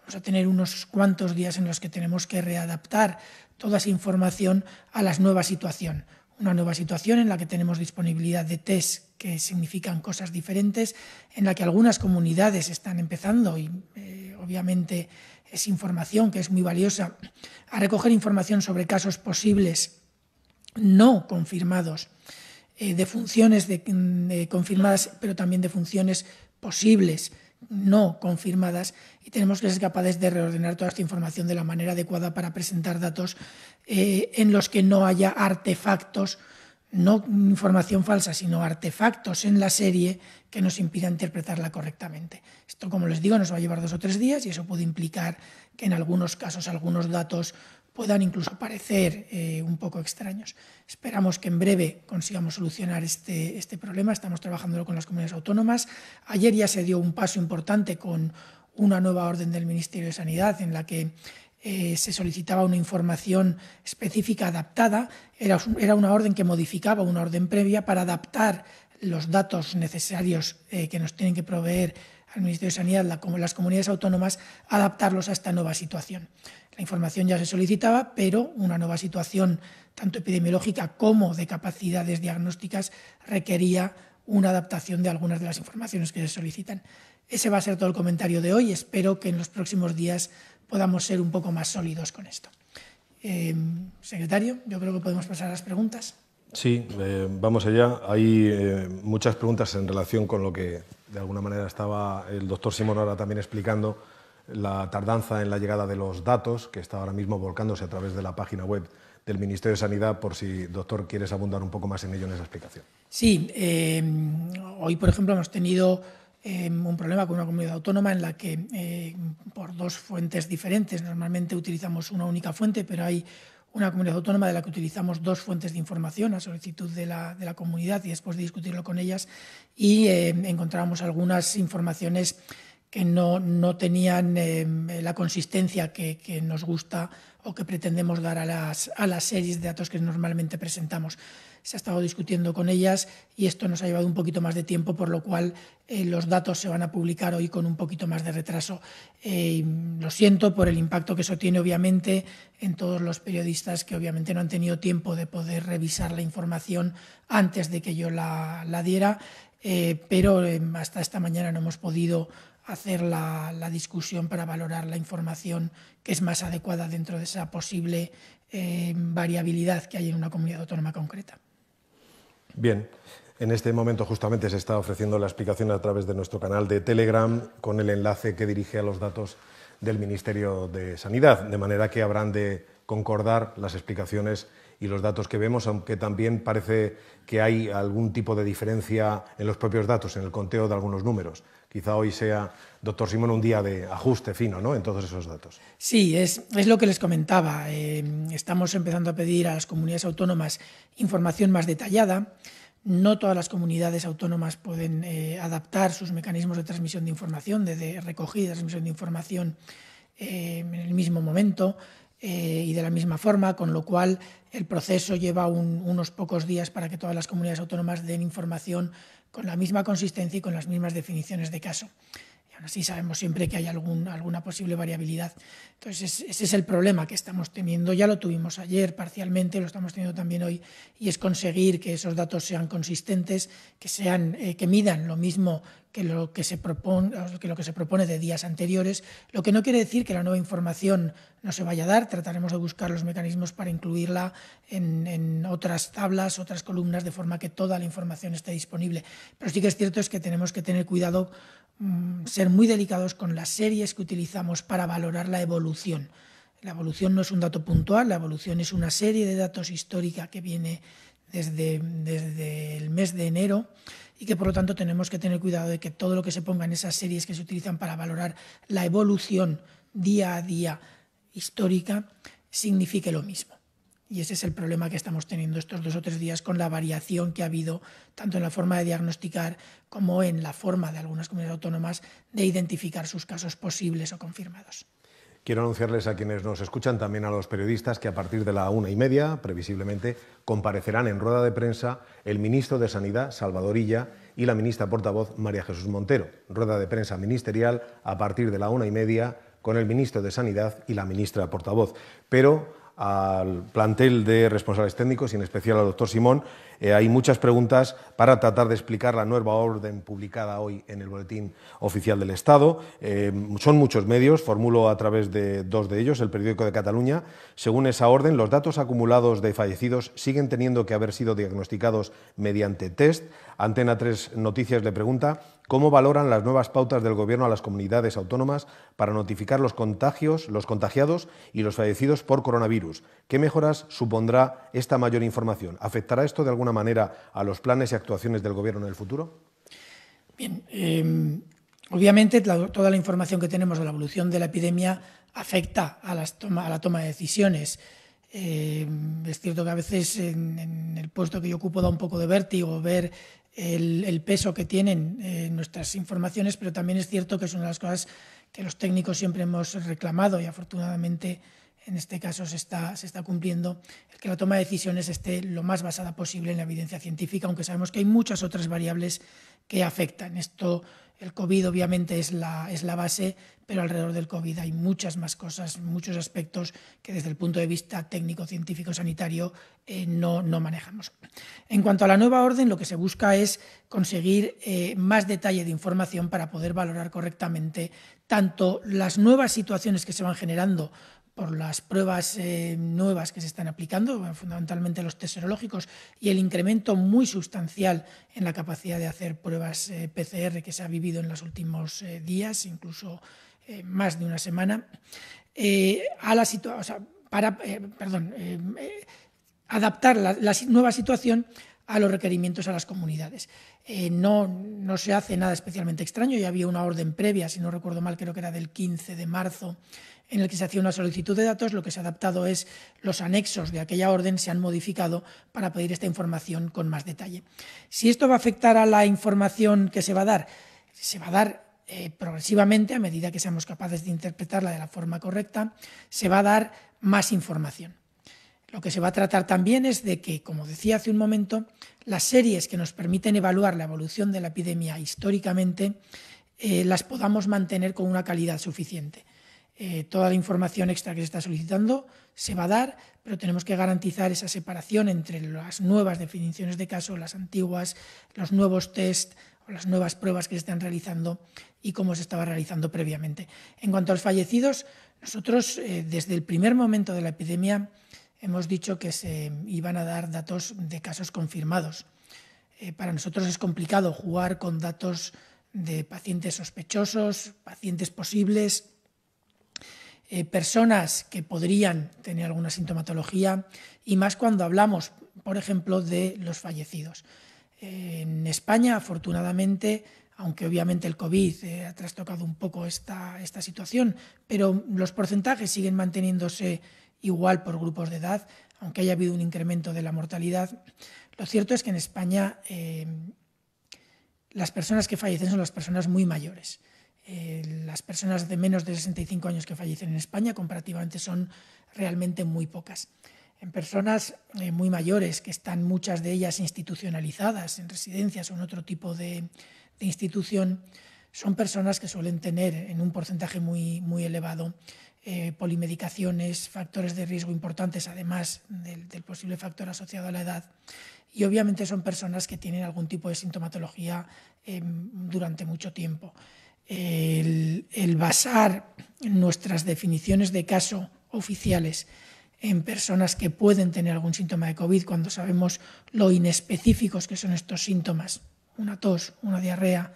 vamos a tener unos cuantos días en los que tenemos que readaptar toda esa información a la nueva situación. Una nueva situación en la que tenemos disponibilidad de test que significan cosas diferentes, en la que algunas comunidades están empezando y eh, obviamente es información que es muy valiosa, a recoger información sobre casos posibles no confirmados eh, de funciones confirmadas, pero también de funciones posibles no confirmadas y tenemos que ser capaces de reordenar toda esta información de la manera adecuada para presentar datos eh, en los que no haya artefactos, no información falsa, sino artefactos en la serie que nos impidan interpretarla correctamente. Esto, como les digo, nos va a llevar dos o tres días y eso puede implicar que en algunos casos algunos datos puedan incluso parecer eh, un poco extraños. Esperamos que en breve consigamos solucionar este, este problema. Estamos trabajando con las comunidades autónomas. Ayer ya se dio un paso importante con una nueva orden del Ministerio de Sanidad en la que eh, se solicitaba una información específica adaptada. Era, era, una orden que modificaba una orden previa para adaptar los datos necesarios eh, que nos tienen que proveer al Ministerio de Sanidad, como las comunidades autónomas, adaptarlos a esta nueva situación. La información ya se solicitaba, pero una nueva situación, tanto epidemiológica como de capacidades diagnósticas, requería una adaptación de algunas de las informaciones que se solicitan. Ese va a ser todo el comentario de hoy. Espero que en los próximos días podamos ser un poco más sólidos con esto. Eh, secretario, yo creo que podemos pasar a las preguntas. Sí, eh, vamos allá. Hay eh, muchas preguntas en relación con lo que de alguna manera estaba el doctor Simón ahora también explicando la tardanza en la llegada de los datos, que está ahora mismo volcándose a través de la página web del Ministerio de Sanidad, por si, doctor, quieres abundar un poco más en ello en esa explicación. Sí, eh, hoy, por ejemplo, hemos tenido eh, un problema con una comunidad autónoma en la que, eh, por dos fuentes diferentes, normalmente utilizamos una única fuente, pero hay una comunidad autónoma de la que utilizamos dos fuentes de información a solicitud de la, de la comunidad y después de discutirlo con ellas y encontramos algunas informaciones que no, no tenían em, la consistencia que, que, nos gusta o que pretendemos dar a las, a las series de datos que normalmente presentamos. Se ha estado discutiendo con ellas y esto nos ha llevado un poquito más de tiempo, por lo cual eh, los datos se van a publicar hoy con un poquito más de retraso. Eh, lo siento por el impacto que eso tiene, obviamente, en todos los periodistas que obviamente no han tenido tiempo de poder revisar la información antes de que yo la, la diera, eh, pero hasta esta mañana no hemos podido hacer la, discusión para valorar la información que es más adecuada dentro de esa posible variabilidad que hay en una comunidad autónoma concreta. Bien, en este momento justamente se está ofreciendo la explicación a través de nuestro canal de Telegram con el enlace que dirige a los datos del Ministerio de Sanidad, de manera que habrán de concordar las explicaciones y los datos que vemos, aunque también parece que hay algún tipo de diferencia en los propios datos, en el conteo de algunos números. Quizá hoy sea, doctor Simón, un día de ajuste fino ¿no? en todos esos datos. Sí, es, es lo que les comentaba. Eh, estamos empezando a pedir a las comunidades autónomas información más detallada. No todas las comunidades autónomas pueden eh, adaptar sus mecanismos de transmisión de información, de, recogida y transmisión de información eh, en el mismo momento. Y de la misma forma, con lo cual el proceso lleva unos pocos días para que todas las comunidades autónomas den información con la misma consistencia y con las mismas definiciones de caso. Aún así sabemos siempre que hay alguna posible variabilidad. Entonces, ese es el problema que estamos teniendo. Ya lo tuvimos ayer parcialmente, lo estamos teniendo también hoy, y es conseguir que esos datos sean consistentes, que, sean, eh, que midan lo mismo que lo que, se propone, que lo que se propone de días anteriores, lo que no quiere decir que la nueva información no se vaya a dar, trataremos de buscar los mecanismos para incluirla en, en, otras tablas, otras columnas, de forma que toda la información esté disponible. Pero sí que es cierto es que tenemos que tener cuidado, mmm, ser muy delicados con las series que utilizamos para valorar la evolución. La evolución no es un dato puntual, la evolución es una serie de datos histórica que viene desde, desde el mes de enero y que por lo tanto tenemos que tener cuidado de que todo lo que se ponga en esas series que se utilizan para valorar la evolución día a día histórica signifique lo mismo. Y ese es el problema que estamos teniendo estos dos o tres días con la variación que ha habido tanto en la forma de diagnosticar como en la forma de algunas comunidades autónomas de identificar sus casos posibles o confirmados. Quiero anunciarles a quienes nos escuchan, también a los periodistas, que a partir de la una y media, previsiblemente, comparecerán en rueda de prensa el ministro de Sanidad, Salvador Illa, y la ministra portavoz, María Jesús Montero. Rueda de prensa ministerial a partir de la una y media con el ministro de Sanidad y la ministra portavoz. Pero al plantel de responsables técnicos y en especial al doctor Simón. Eh, hay muchas preguntas para tratar de explicar la nueva orden publicada hoy en el Boletín Oficial del Estado. Eh, son muchos medios, formulo a través de dos de ellos, el Periódico de Cataluña. Según esa orden, los datos acumulados de fallecidos siguen teniendo que haber sido diagnosticados mediante test. Antena 3 Noticias le pregunta ¿Cómo valoran las nuevas pautas del Gobierno a las comunidades autónomas para notificar los contagios, los contagiados y los fallecidos por coronavirus? ¿Qué mejoras supondrá esta mayor información? ¿Afectará esto de alguna manera a los planes y actuaciones del Gobierno en el futuro? Bien, em, obviamente toda la información que tenemos de la evolución de la epidemia afecta a, la toma de decisiones. Em, es cierto que a veces en, en, el puesto que yo ocupo da un poco de vértigo ver el, peso que tienen eh, nuestras informaciones, pero también es cierto que es una de las cosas que los técnicos siempre hemos reclamado y afortunadamente en este caso se está, cumpliendo, el que la toma de decisiones esté lo más basada posible en la evidencia científica, aunque sabemos que hay muchas otras variables que afectan. Esto el COVID obviamente es la, base, pero alrededor del COVID hay muchas más cosas, muchos aspectos que desde el punto de vista técnico, científico, sanitario eh, no, no, manejamos. En cuanto a la nueva orden, lo que se busca es conseguir eh, más detalle de información para poder valorar correctamente tanto las nuevas situaciones que se van generando por las pruebas eh, nuevas que se están aplicando, fundamentalmente los test serológicos, y el incremento muy sustancial en la capacidad de hacer pruebas eh, PCR que se ha vivido en los últimos eh, días, incluso más de una semana, a la para perdón, adaptar la, la, nueva situación a los requerimientos a las comunidades. no, no se hace nada especialmente extraño, ya había una orden previa, si no recuerdo mal, creo que era del 15 de marzo, en el que se hacía una solicitud de datos, lo que se ha adaptado es los anexos de aquella orden se han modificado para pedir esta información con más detalle. Si esto va a afectar a la información que se va a dar, se va a dar eh, progresivamente, a medida que seamos capaces de interpretarla de la forma correcta, se va a dar más información. Lo que se va a tratar también es de que, como decía hace un momento, las series que nos permiten evaluar la evolución de la epidemia históricamente eh, las podamos mantener con una calidad suficiente. Eh, toda la información extra que se está solicitando se va a dar, pero tenemos que garantizar esa separación entre las nuevas definiciones de caso, las antiguas, los nuevos test o las nuevas pruebas que se están realizando y cómo se estaba realizando previamente. En cuanto a los fallecidos, nosotros eh, desde el primer momento de la epidemia hemos dicho que se iban a dar datos de casos confirmados. Eh, para nosotros es complicado jugar con datos de pacientes sospechosos, pacientes posibles, eh, personas que podrían tener alguna sintomatología y más cuando hablamos, por ejemplo, de los fallecidos. en España, afortunadamente, aunque obviamente el COVID eh, ha trastocado un poco esta, esta situación, pero los porcentajes siguen manteniéndose igual por grupos de edad, aunque haya habido un incremento de la mortalidad. Lo cierto es que en España eh, las personas que fallecen son las personas muy mayores. Eh, las personas de menos de 65 años que fallecen en España comparativamente son realmente muy pocas. En personas eh, muy mayores, que están muchas de ellas institucionalizadas en residencias o en otro tipo de, institución, son personas que suelen tener en un porcentaje muy, muy elevado eh, polimedicaciones, factores de riesgo importantes, además del, del, posible factor asociado a la edad. Y obviamente son personas que tienen algún tipo de sintomatología durante mucho tiempo el, basar nuestras definiciones de caso oficiales en personas que pueden tener algún síntoma de COVID cuando sabemos lo inespecíficos que son estos síntomas, una tos, una diarrea,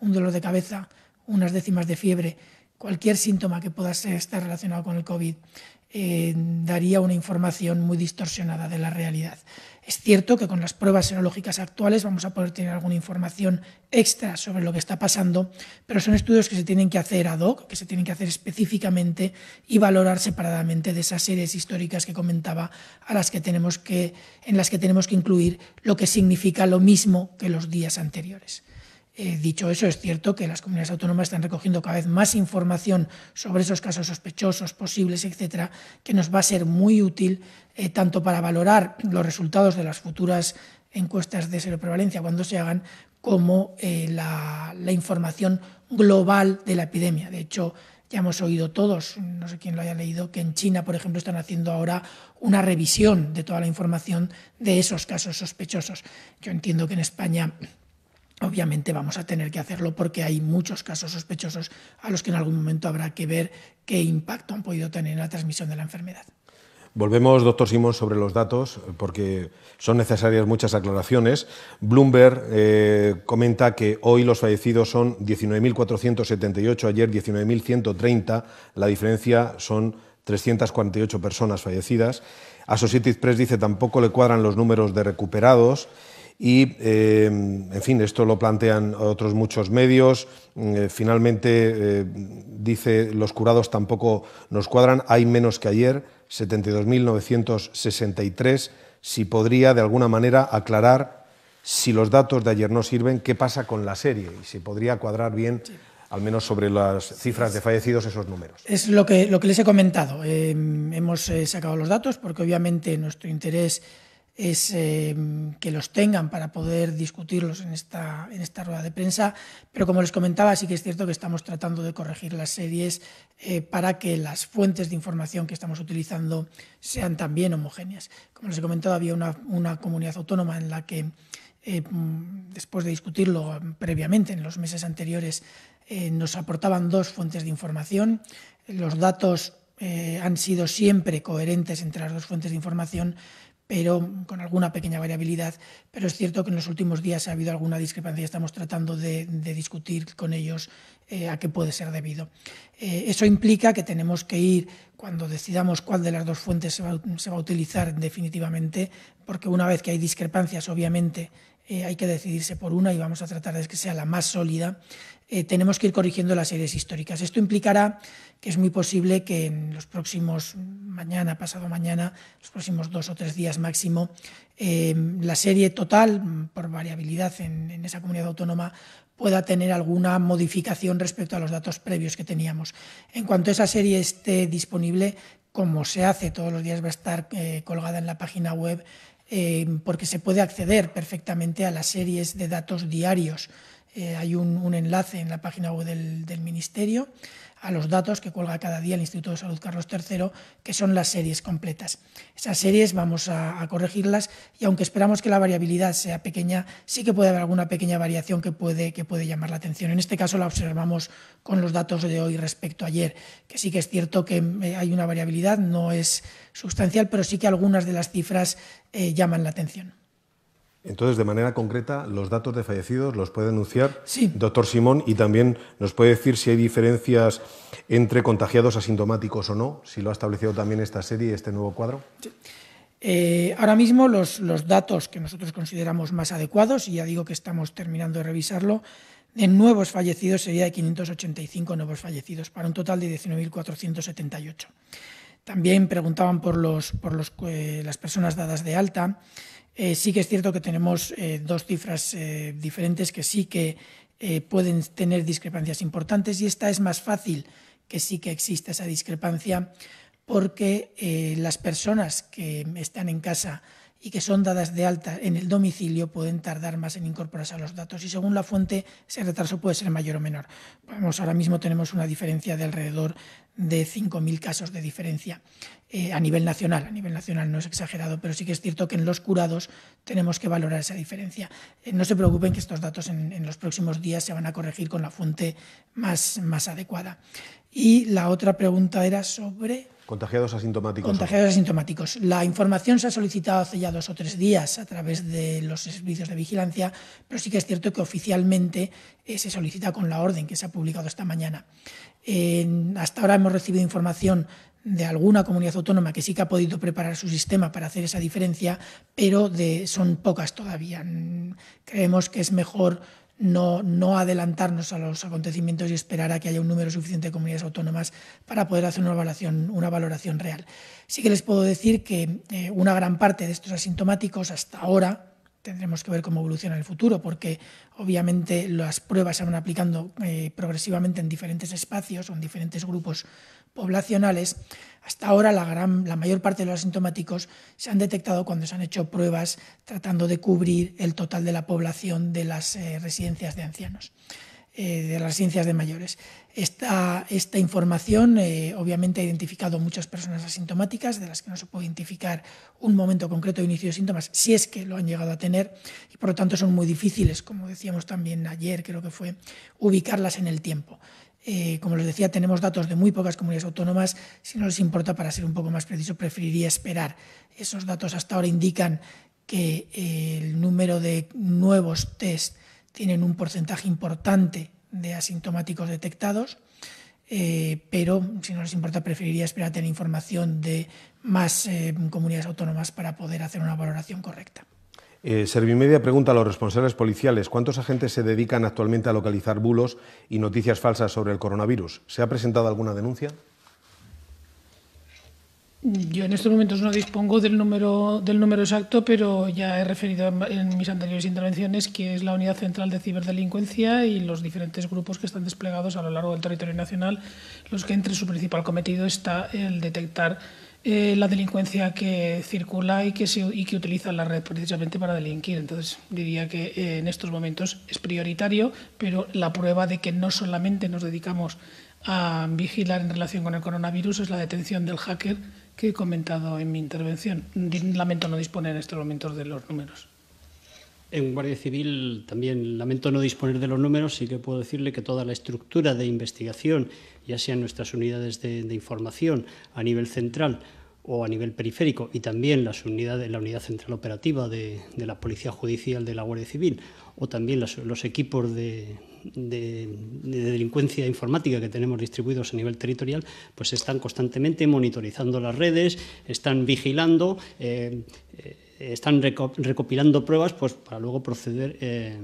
un dolor de cabeza, unas décimas de fiebre, cualquier síntoma que pueda estar relacionado con el COVID, eh, daría una información muy distorsionada de la realidad. Es cierto que con las pruebas serológicas actuales vamos a poder tener alguna información extra sobre lo que está pasando, pero son estudios que se tienen que hacer ad hoc, que se tienen que hacer específicamente y valorar separadamente de esas series históricas que comentaba a las que tenemos que, en las que tenemos que incluir lo que significa lo mismo que los días anteriores. Eh, dicho eso, es cierto que las comunidades autónomas están recogiendo cada vez más información sobre esos casos sospechosos, posibles, etcétera, que nos va a ser muy útil eh, tanto para valorar los resultados de las futuras encuestas de seroprevalencia cuando se hagan, como eh, la, la, información global de la epidemia. De hecho, ya hemos oído todos, no sé quién lo haya leído, que en China, por ejemplo, están haciendo ahora una revisión de toda la información de esos casos sospechosos. Yo entiendo que en España obviamente vamos a tener que hacerlo porque hay muchos casos sospechosos a los que en algún momento habrá que ver qué impacto han podido tener en la transmisión de la enfermedad. Volvemos, doctor Simón, sobre los datos, porque son necesarias muchas aclaraciones. Bloomberg eh, comenta que hoy los fallecidos son 19.478, ayer 19.130. La diferencia son 348 personas fallecidas. Associated Press dice tampoco le cuadran los números de recuperados. Y, eh, en fin, esto lo plantean otros muchos medios. Eh, finalmente, eh, dice, los curados tampoco nos cuadran, hay menos que ayer, 72.963. Si podría, de alguna manera, aclarar si los datos de ayer no sirven, qué pasa con la serie y si podría cuadrar bien. al menos sobre las cifras de fallecidos, esos números. Es lo que, lo que les he comentado. hemos sacado los datos porque obviamente nuestro interés es em, que los tengan para poder discutirlos en esta, en esta rueda de prensa, pero como les comentaba, sí que es cierto que estamos tratando de corregir las series eh, para que las fuentes de información que estamos utilizando sean también homogéneas. Como les he comentado, había una, una comunidad autónoma en la que, eh, después de discutirlo previamente, en los meses anteriores, eh, nos aportaban dos fuentes de información. Los datos han sido siempre coherentes entre las dos fuentes de información, pero con alguna pequeña variabilidad. Pero es cierto que en los últimos días ha habido alguna discrepancia y estamos tratando de, discutir con ellos eh, a qué puede ser debido. Eh, eso implica que tenemos que ir, cuando decidamos cuál de las dos fuentes se va, se va a utilizar definitivamente, porque una vez que hay discrepancias, obviamente eh, hay que decidirse por una y vamos a tratar de que sea la más sólida, eh, tenemos que ir corrigiendo las series históricas. Esto implicará que es muy posible que en los próximos, mañana, pasado mañana, los próximos dos o tres días máximo, eh, la serie total, por variabilidad en, en esa comunidad autónoma, pueda tener alguna modificación respecto a los datos previos que teníamos. En cuanto esa serie esté disponible, como se hace todos los días, va a estar colgada en la página web eh, porque se puede acceder perfectamente a las series de datos diarios. Eh, hay un, enlace en la página web del, Ministerio a los datos que cuelga cada día el Instituto de Salud Carlos III, que son las series completas. Esas series vamos a, corregirlas y aunque esperamos que la variabilidad sea pequeña, sí que puede haber alguna pequeña variación que puede, que puede llamar la atención. En este caso la observamos con los datos de hoy respecto a ayer, que sí que es cierto que eh, hay una variabilidad, no es sustancial, pero sí que algunas de las cifras eh, llaman la atención. Entonces, de manera concreta, los datos de fallecidos los puede anunciar sí. doctor Simón y también nos puede decir si hay diferencias entre contagiados asintomáticos o no, si lo ha establecido también esta serie, este nuevo cuadro. Sí. Eh, ahora mismo los, los, datos que nosotros consideramos más adecuados, y ya digo que estamos terminando de revisarlo, en nuevos fallecidos sería de 585 nuevos fallecidos, para un total de 19.478. También preguntaban por, los, por los, eh, las personas dadas de alta. Eh, sí que es cierto que tenemos eh, dos cifras eh, diferentes que sí que pueden tener discrepancias importantes y esta es más fácil que sí que exista esa discrepancia porque las personas que están en casa y que son dadas de alta en el domicilio pueden tardar más en incorporarse a los datos y según la fuente ese retraso puede ser mayor o menor. Vamos, ahora mismo tenemos una diferencia de alrededor de 5.000 casos de diferencia eh, a nivel nacional. A nivel nacional no es exagerado, pero sí que es cierto que en los curados tenemos que valorar esa diferencia. Eh, no se preocupen que estos datos en, en, los próximos días se van a corregir con la fuente más, más adecuada. Y la otra pregunta era sobre... Contagiados asintomáticos. Contagiados asintomáticos. La información se ha solicitado hace ya dos o tres días a través de los servicios de vigilancia, pero sí que es cierto que oficialmente eh, se solicita con la orden que se ha publicado esta mañana. Hasta ahora hemos recibido información de alguna comunidad autónoma que sí que ha podido preparar su sistema para hacer esa diferencia, pero son pocas todavía. Creemos que es mejor no, no, adelantarnos a los acontecimientos y esperar a que haya un número suficiente de comunidades autónomas para poder hacer una valoración, una valoración real. Sí que les puedo decir que eh, una gran parte de estos asintomáticos hasta ahora tendremos que ver cómo evoluciona en el futuro, porque obviamente las pruebas se van aplicando eh, progresivamente en diferentes espacios o en diferentes grupos poblacionales. Hasta ahora la, gran, la mayor parte de los asintomáticos se han detectado cuando se han hecho pruebas tratando de cubrir el total de la población de las eh, residencias de ancianos. Eh, de las residencias de mayores. Esta, esta información eh, obviamente ha identificado muchas personas asintomáticas de las que no se puede identificar un momento concreto de inicio de síntomas si es que lo han llegado a tener y por lo tanto son muy difíciles, como decíamos también ayer, creo que fue, ubicarlas en el tiempo. Eh, como les decía, tenemos datos de muy pocas comunidades autónomas. Si no les importa, para ser un poco más preciso, preferiría esperar. Esos datos hasta ahora indican que el número de nuevos test tienen un porcentaje importante de asintomáticos detectados, eh, pero si no les importa, preferiría esperar a tener información de más eh, comunidades autónomas para poder hacer una valoración correcta. Eh, Servimedia pregunta a los responsables policiales cuántos agentes se dedican actualmente a localizar bulos y noticias falsas sobre el coronavirus. ¿Se ha presentado alguna denuncia? Yo en estos momentos no dispongo del número, del número exacto, pero ya he referido en mis anteriores intervenciones que es la Unidad Central de Ciberdelincuencia y los diferentes grupos que están desplegados a lo largo del territorio nacional, los que entre su principal cometido está el detectar eh, la delincuencia que circula y que, se, y que utiliza la red precisamente para delinquir. Entonces, diría que eh, en estos momentos es prioritario, pero la prueba de que no solamente nos dedicamos a vigilar en relación con el coronavirus es la detención del hacker que he comentado en mi intervención. Lamento no disponer en estos momentos de los números. En Guardia Civil también lamento no disponer de los números, sí que puedo decirle que toda la estructura de investigación, ya sean nuestras unidades de, información a nivel central o a nivel periférico, y también las unidades, la unidad central operativa de, la Policía Judicial de la Guardia Civil, o también los equipos de, de, delincuencia informática que tenemos distribuidos a nivel territorial, pues están constantemente monitorizando las redes, están vigilando, eh, eh, están recopilando pruebas pues, para luego proceder eh,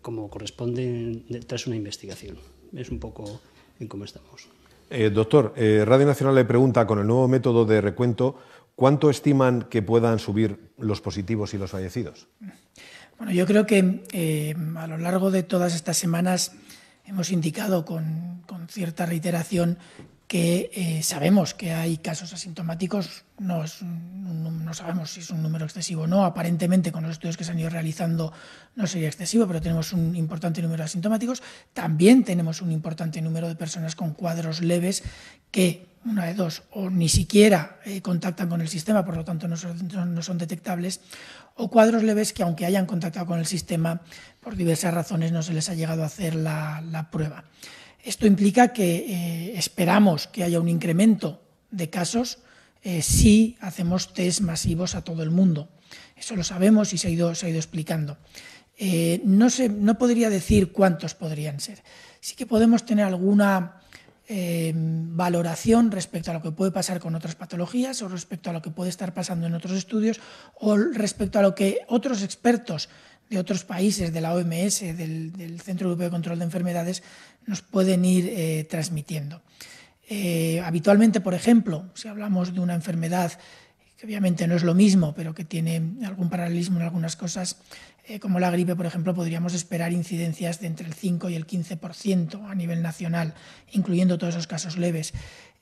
como corresponde tras una investigación. Es un poco en cómo estamos. Doctor, Radio Nacional le pregunta, con el nuevo método de recuento, ¿cuánto estiman que puedan subir los positivos y los fallecidos? Bueno, yo creo que eh, a lo largo de todas estas semanas hemos indicado con, cierta reiteración que eh, sabemos que hay casos asintomáticos, no, no, sabemos si es un número excesivo o no, aparentemente con los estudios que se han ido realizando no sería excesivo, pero tenemos un importante número de asintomáticos, también tenemos un importante número de personas con cuadros leves que, una de dos, o ni siquiera eh, contactan con el sistema, por lo tanto no son, no son detectables, o cuadros leves que aunque hayan contactado con el sistema, por diversas razones no se les ha llegado a hacer la, prueba. Esto implica que eh, esperamos que haya un incremento de casos eh, si hacemos test masivos a todo el mundo. Eso lo sabemos y se ha ido, se explicando. Eh, no, no podría decir cuántos podrían ser. Sí que podemos tener alguna valoración respecto a lo que puede pasar con otras patologías o respecto a lo que puede estar pasando en otros estudios o respecto a lo que otros expertos de otros países, de la OMS, del, Centro Europeo de Control de Enfermedades, nos pueden ir eh, transmitiendo. Eh, habitualmente, por ejemplo, si hablamos de una enfermedad que obviamente no es lo mismo, pero que tiene algún paralelismo en algunas cosas, eh, como la gripe, por ejemplo, podríamos esperar incidencias de entre el 5 y el 15% a nivel nacional, incluyendo todos esos casos leves.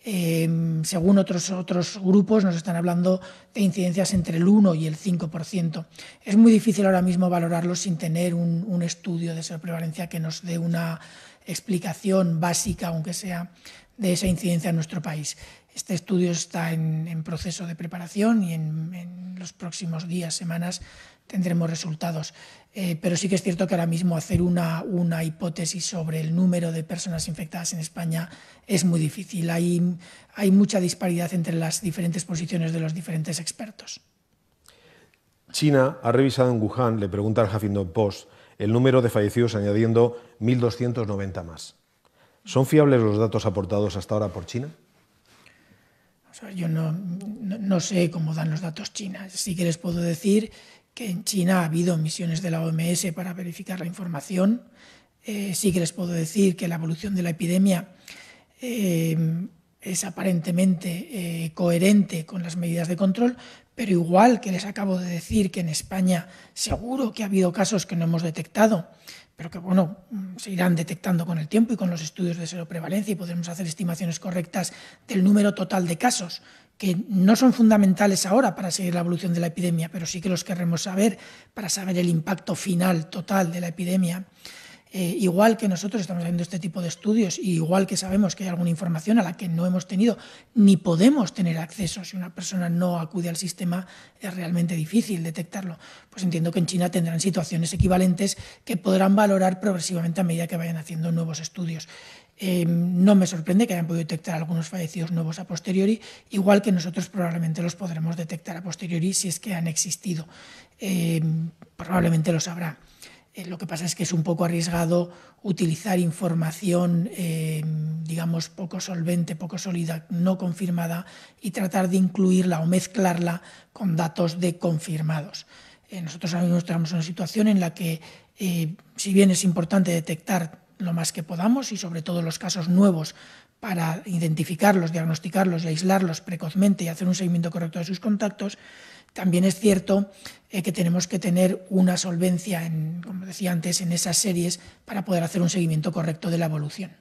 Em, según otros, otros grupos, nos están hablando de incidencias entre el 1 y el 5%. Es muy difícil ahora mismo valorarlo sin tener un, un estudio de prevalencia que nos dé una explicación básica, aunque sea, de esa incidencia en nuestro país. Este estudio está en, proceso de preparación y en, los próximos días, semanas, tendremos resultados. Eh, pero sí que es cierto que ahora mismo hacer una, una, hipótesis sobre el número de personas infectadas en España es muy difícil. Hay, hay mucha disparidad entre las diferentes posiciones de los diferentes expertos. China ha revisado en Wuhan, le pregunta al Huffington Post, el número de fallecidos añadiendo 1.290 más. ¿Son fiables los datos aportados hasta ahora por China? yo no, no, sé cómo dan los datos China. Sí que les puedo decir que en China ha habido misiones de la OMS para verificar la información. Eh, sí que les puedo decir que la evolución de la epidemia eh, es aparentemente eh, coherente con las medidas de control, pero igual que les acabo de decir que en España seguro que ha habido casos que no hemos detectado, pero que bueno, se irán detectando con el tiempo y con los estudios de seroprevalencia y podremos hacer estimaciones correctas del número total de casos, que no son fundamentales ahora para seguir la evolución de la epidemia, pero sí que los querremos saber para saber el impacto final total de la epidemia. Eh, igual que nosotros estamos haciendo este tipo de estudios y igual que sabemos que hay alguna información a la que no hemos tenido ni podemos tener acceso si una persona no acude al sistema, es realmente difícil detectarlo. Pues entiendo que en China tendrán situaciones equivalentes que podrán valorar progresivamente a medida que vayan haciendo nuevos estudios. Eh, no me sorprende que hayan podido detectar algunos fallecidos nuevos a posteriori, igual que nosotros probablemente los podremos detectar a posteriori si es que han existido. Eh, probablemente lo sabrá. Eh, lo que pasa es que es un poco arriesgado utilizar información, eh, digamos, poco solvente, poco sólida, no confirmada y tratar de incluirla o mezclarla con datos de confirmados. Nosotros ahora mismo estamos en una situación en la que, si bien es importante detectar lo más que podamos y sobre todo los casos nuevos para identificarlos, diagnosticarlos y aislarlos precozmente y hacer un seguimiento correcto de sus contactos, también es cierto eh, que tenemos que tener una solvencia, en, como decía antes, en esas series para poder hacer un seguimiento correcto de la evolución.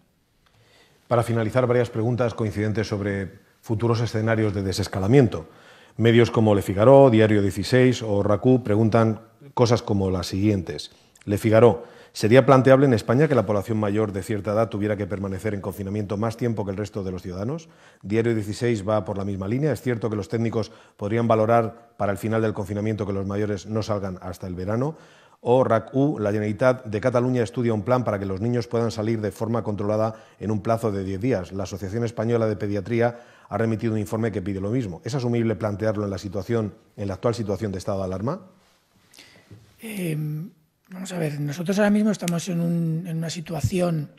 Para finalizar, varias preguntas coincidentes sobre futuros escenarios de desescalamiento. Medios como Le Figaro, Diario 16 o RACU preguntan cosas como las siguientes. Le Figaro, ¿Sería planteable en España que la población mayor de cierta edad tuviera que permanecer en confinamiento más tiempo que el resto de los ciudadanos? Diario 16 va por la misma línea. Es cierto que los técnicos podrían valorar para el final del confinamiento que los mayores no salgan hasta el verano. O RAC-U, la Generalitat de Cataluña estudia un plan para que los niños puedan salir de forma controlada en un plazo de 10 días. La Asociación Española de Pediatría ha remitido un informe que pide lo mismo. ¿Es asumible plantearlo en la, situación, en la actual situación de estado de alarma? Em, Vamos a ver, nosotros ahora mismo estamos en, una situación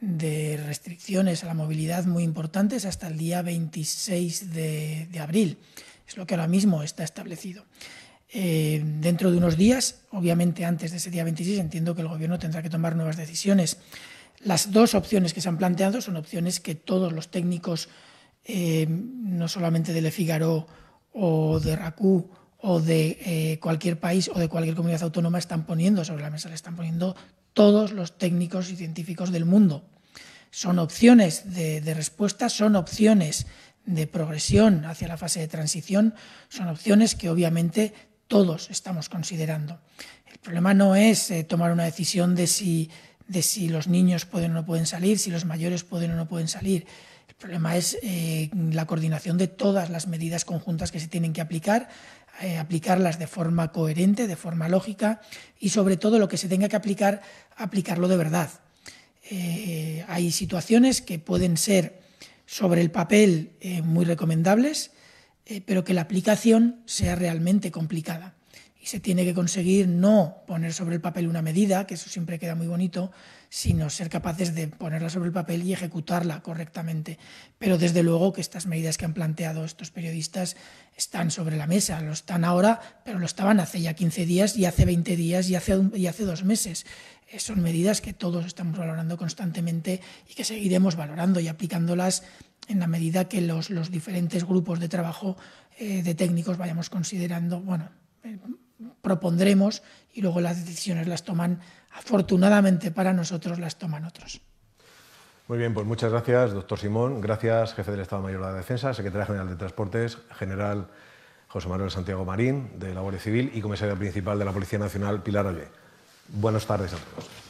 de restricciones a la movilidad muy importantes hasta el día 26 de, abril. Es lo que ahora mismo está establecido. Eh, dentro de unos días, obviamente antes de ese día 26, entiendo que el Gobierno tendrá que tomar nuevas decisiones. Las dos opciones que se han planteado son opciones que todos los técnicos, eh, no solamente de Le Figaro o de RACU o de eh, cualquier país o de cualquier comunidad autónoma están poniendo sobre la mesa, le están poniendo todos los técnicos y científicos del mundo. Son opciones de, respuesta, son opciones de progresión hacia la fase de transición, son opciones que obviamente todos estamos considerando. El problema no es eh, tomar una decisión de si, de si los niños pueden o no pueden salir, si los mayores pueden o no pueden salir. El problema es eh, la coordinación de todas las medidas conjuntas que se tienen que aplicar eh, aplicarlas de forma coherente, de forma lógica y sobre todo lo que se tenga que aplicar, aplicarlo de verdad. Eh, hay situaciones que pueden ser sobre el papel eh, muy recomendables, pero que la aplicación sea realmente complicada. Y se tiene que conseguir no poner sobre el papel una medida, que eso siempre queda muy bonito, sino ser capaces de ponerla sobre el papel y ejecutarla correctamente. Pero desde luego que estas medidas que han planteado estos periodistas están sobre la mesa, lo están ahora, pero lo estaban hace ya 15 días y hace 20 días y hace, y hace dos meses. Eh, son medidas que todos estamos valorando constantemente y que seguiremos valorando y aplicándolas en la medida que los, los diferentes grupos de trabajo eh, de técnicos vayamos considerando, bueno, eh, propondremos y luego las decisiones las toman, afortunadamente para nosotros, las toman otros. Muy bien, pues muchas gracias, doctor Simón. Gracias, jefe del Estado Mayor de la Defensa, secretaria general de Transportes, general José Manuel Santiago Marín, de la Guardia Civil, y comisaria principal de la Policía Nacional, Pilar Ollé. Buenas tardes a todos.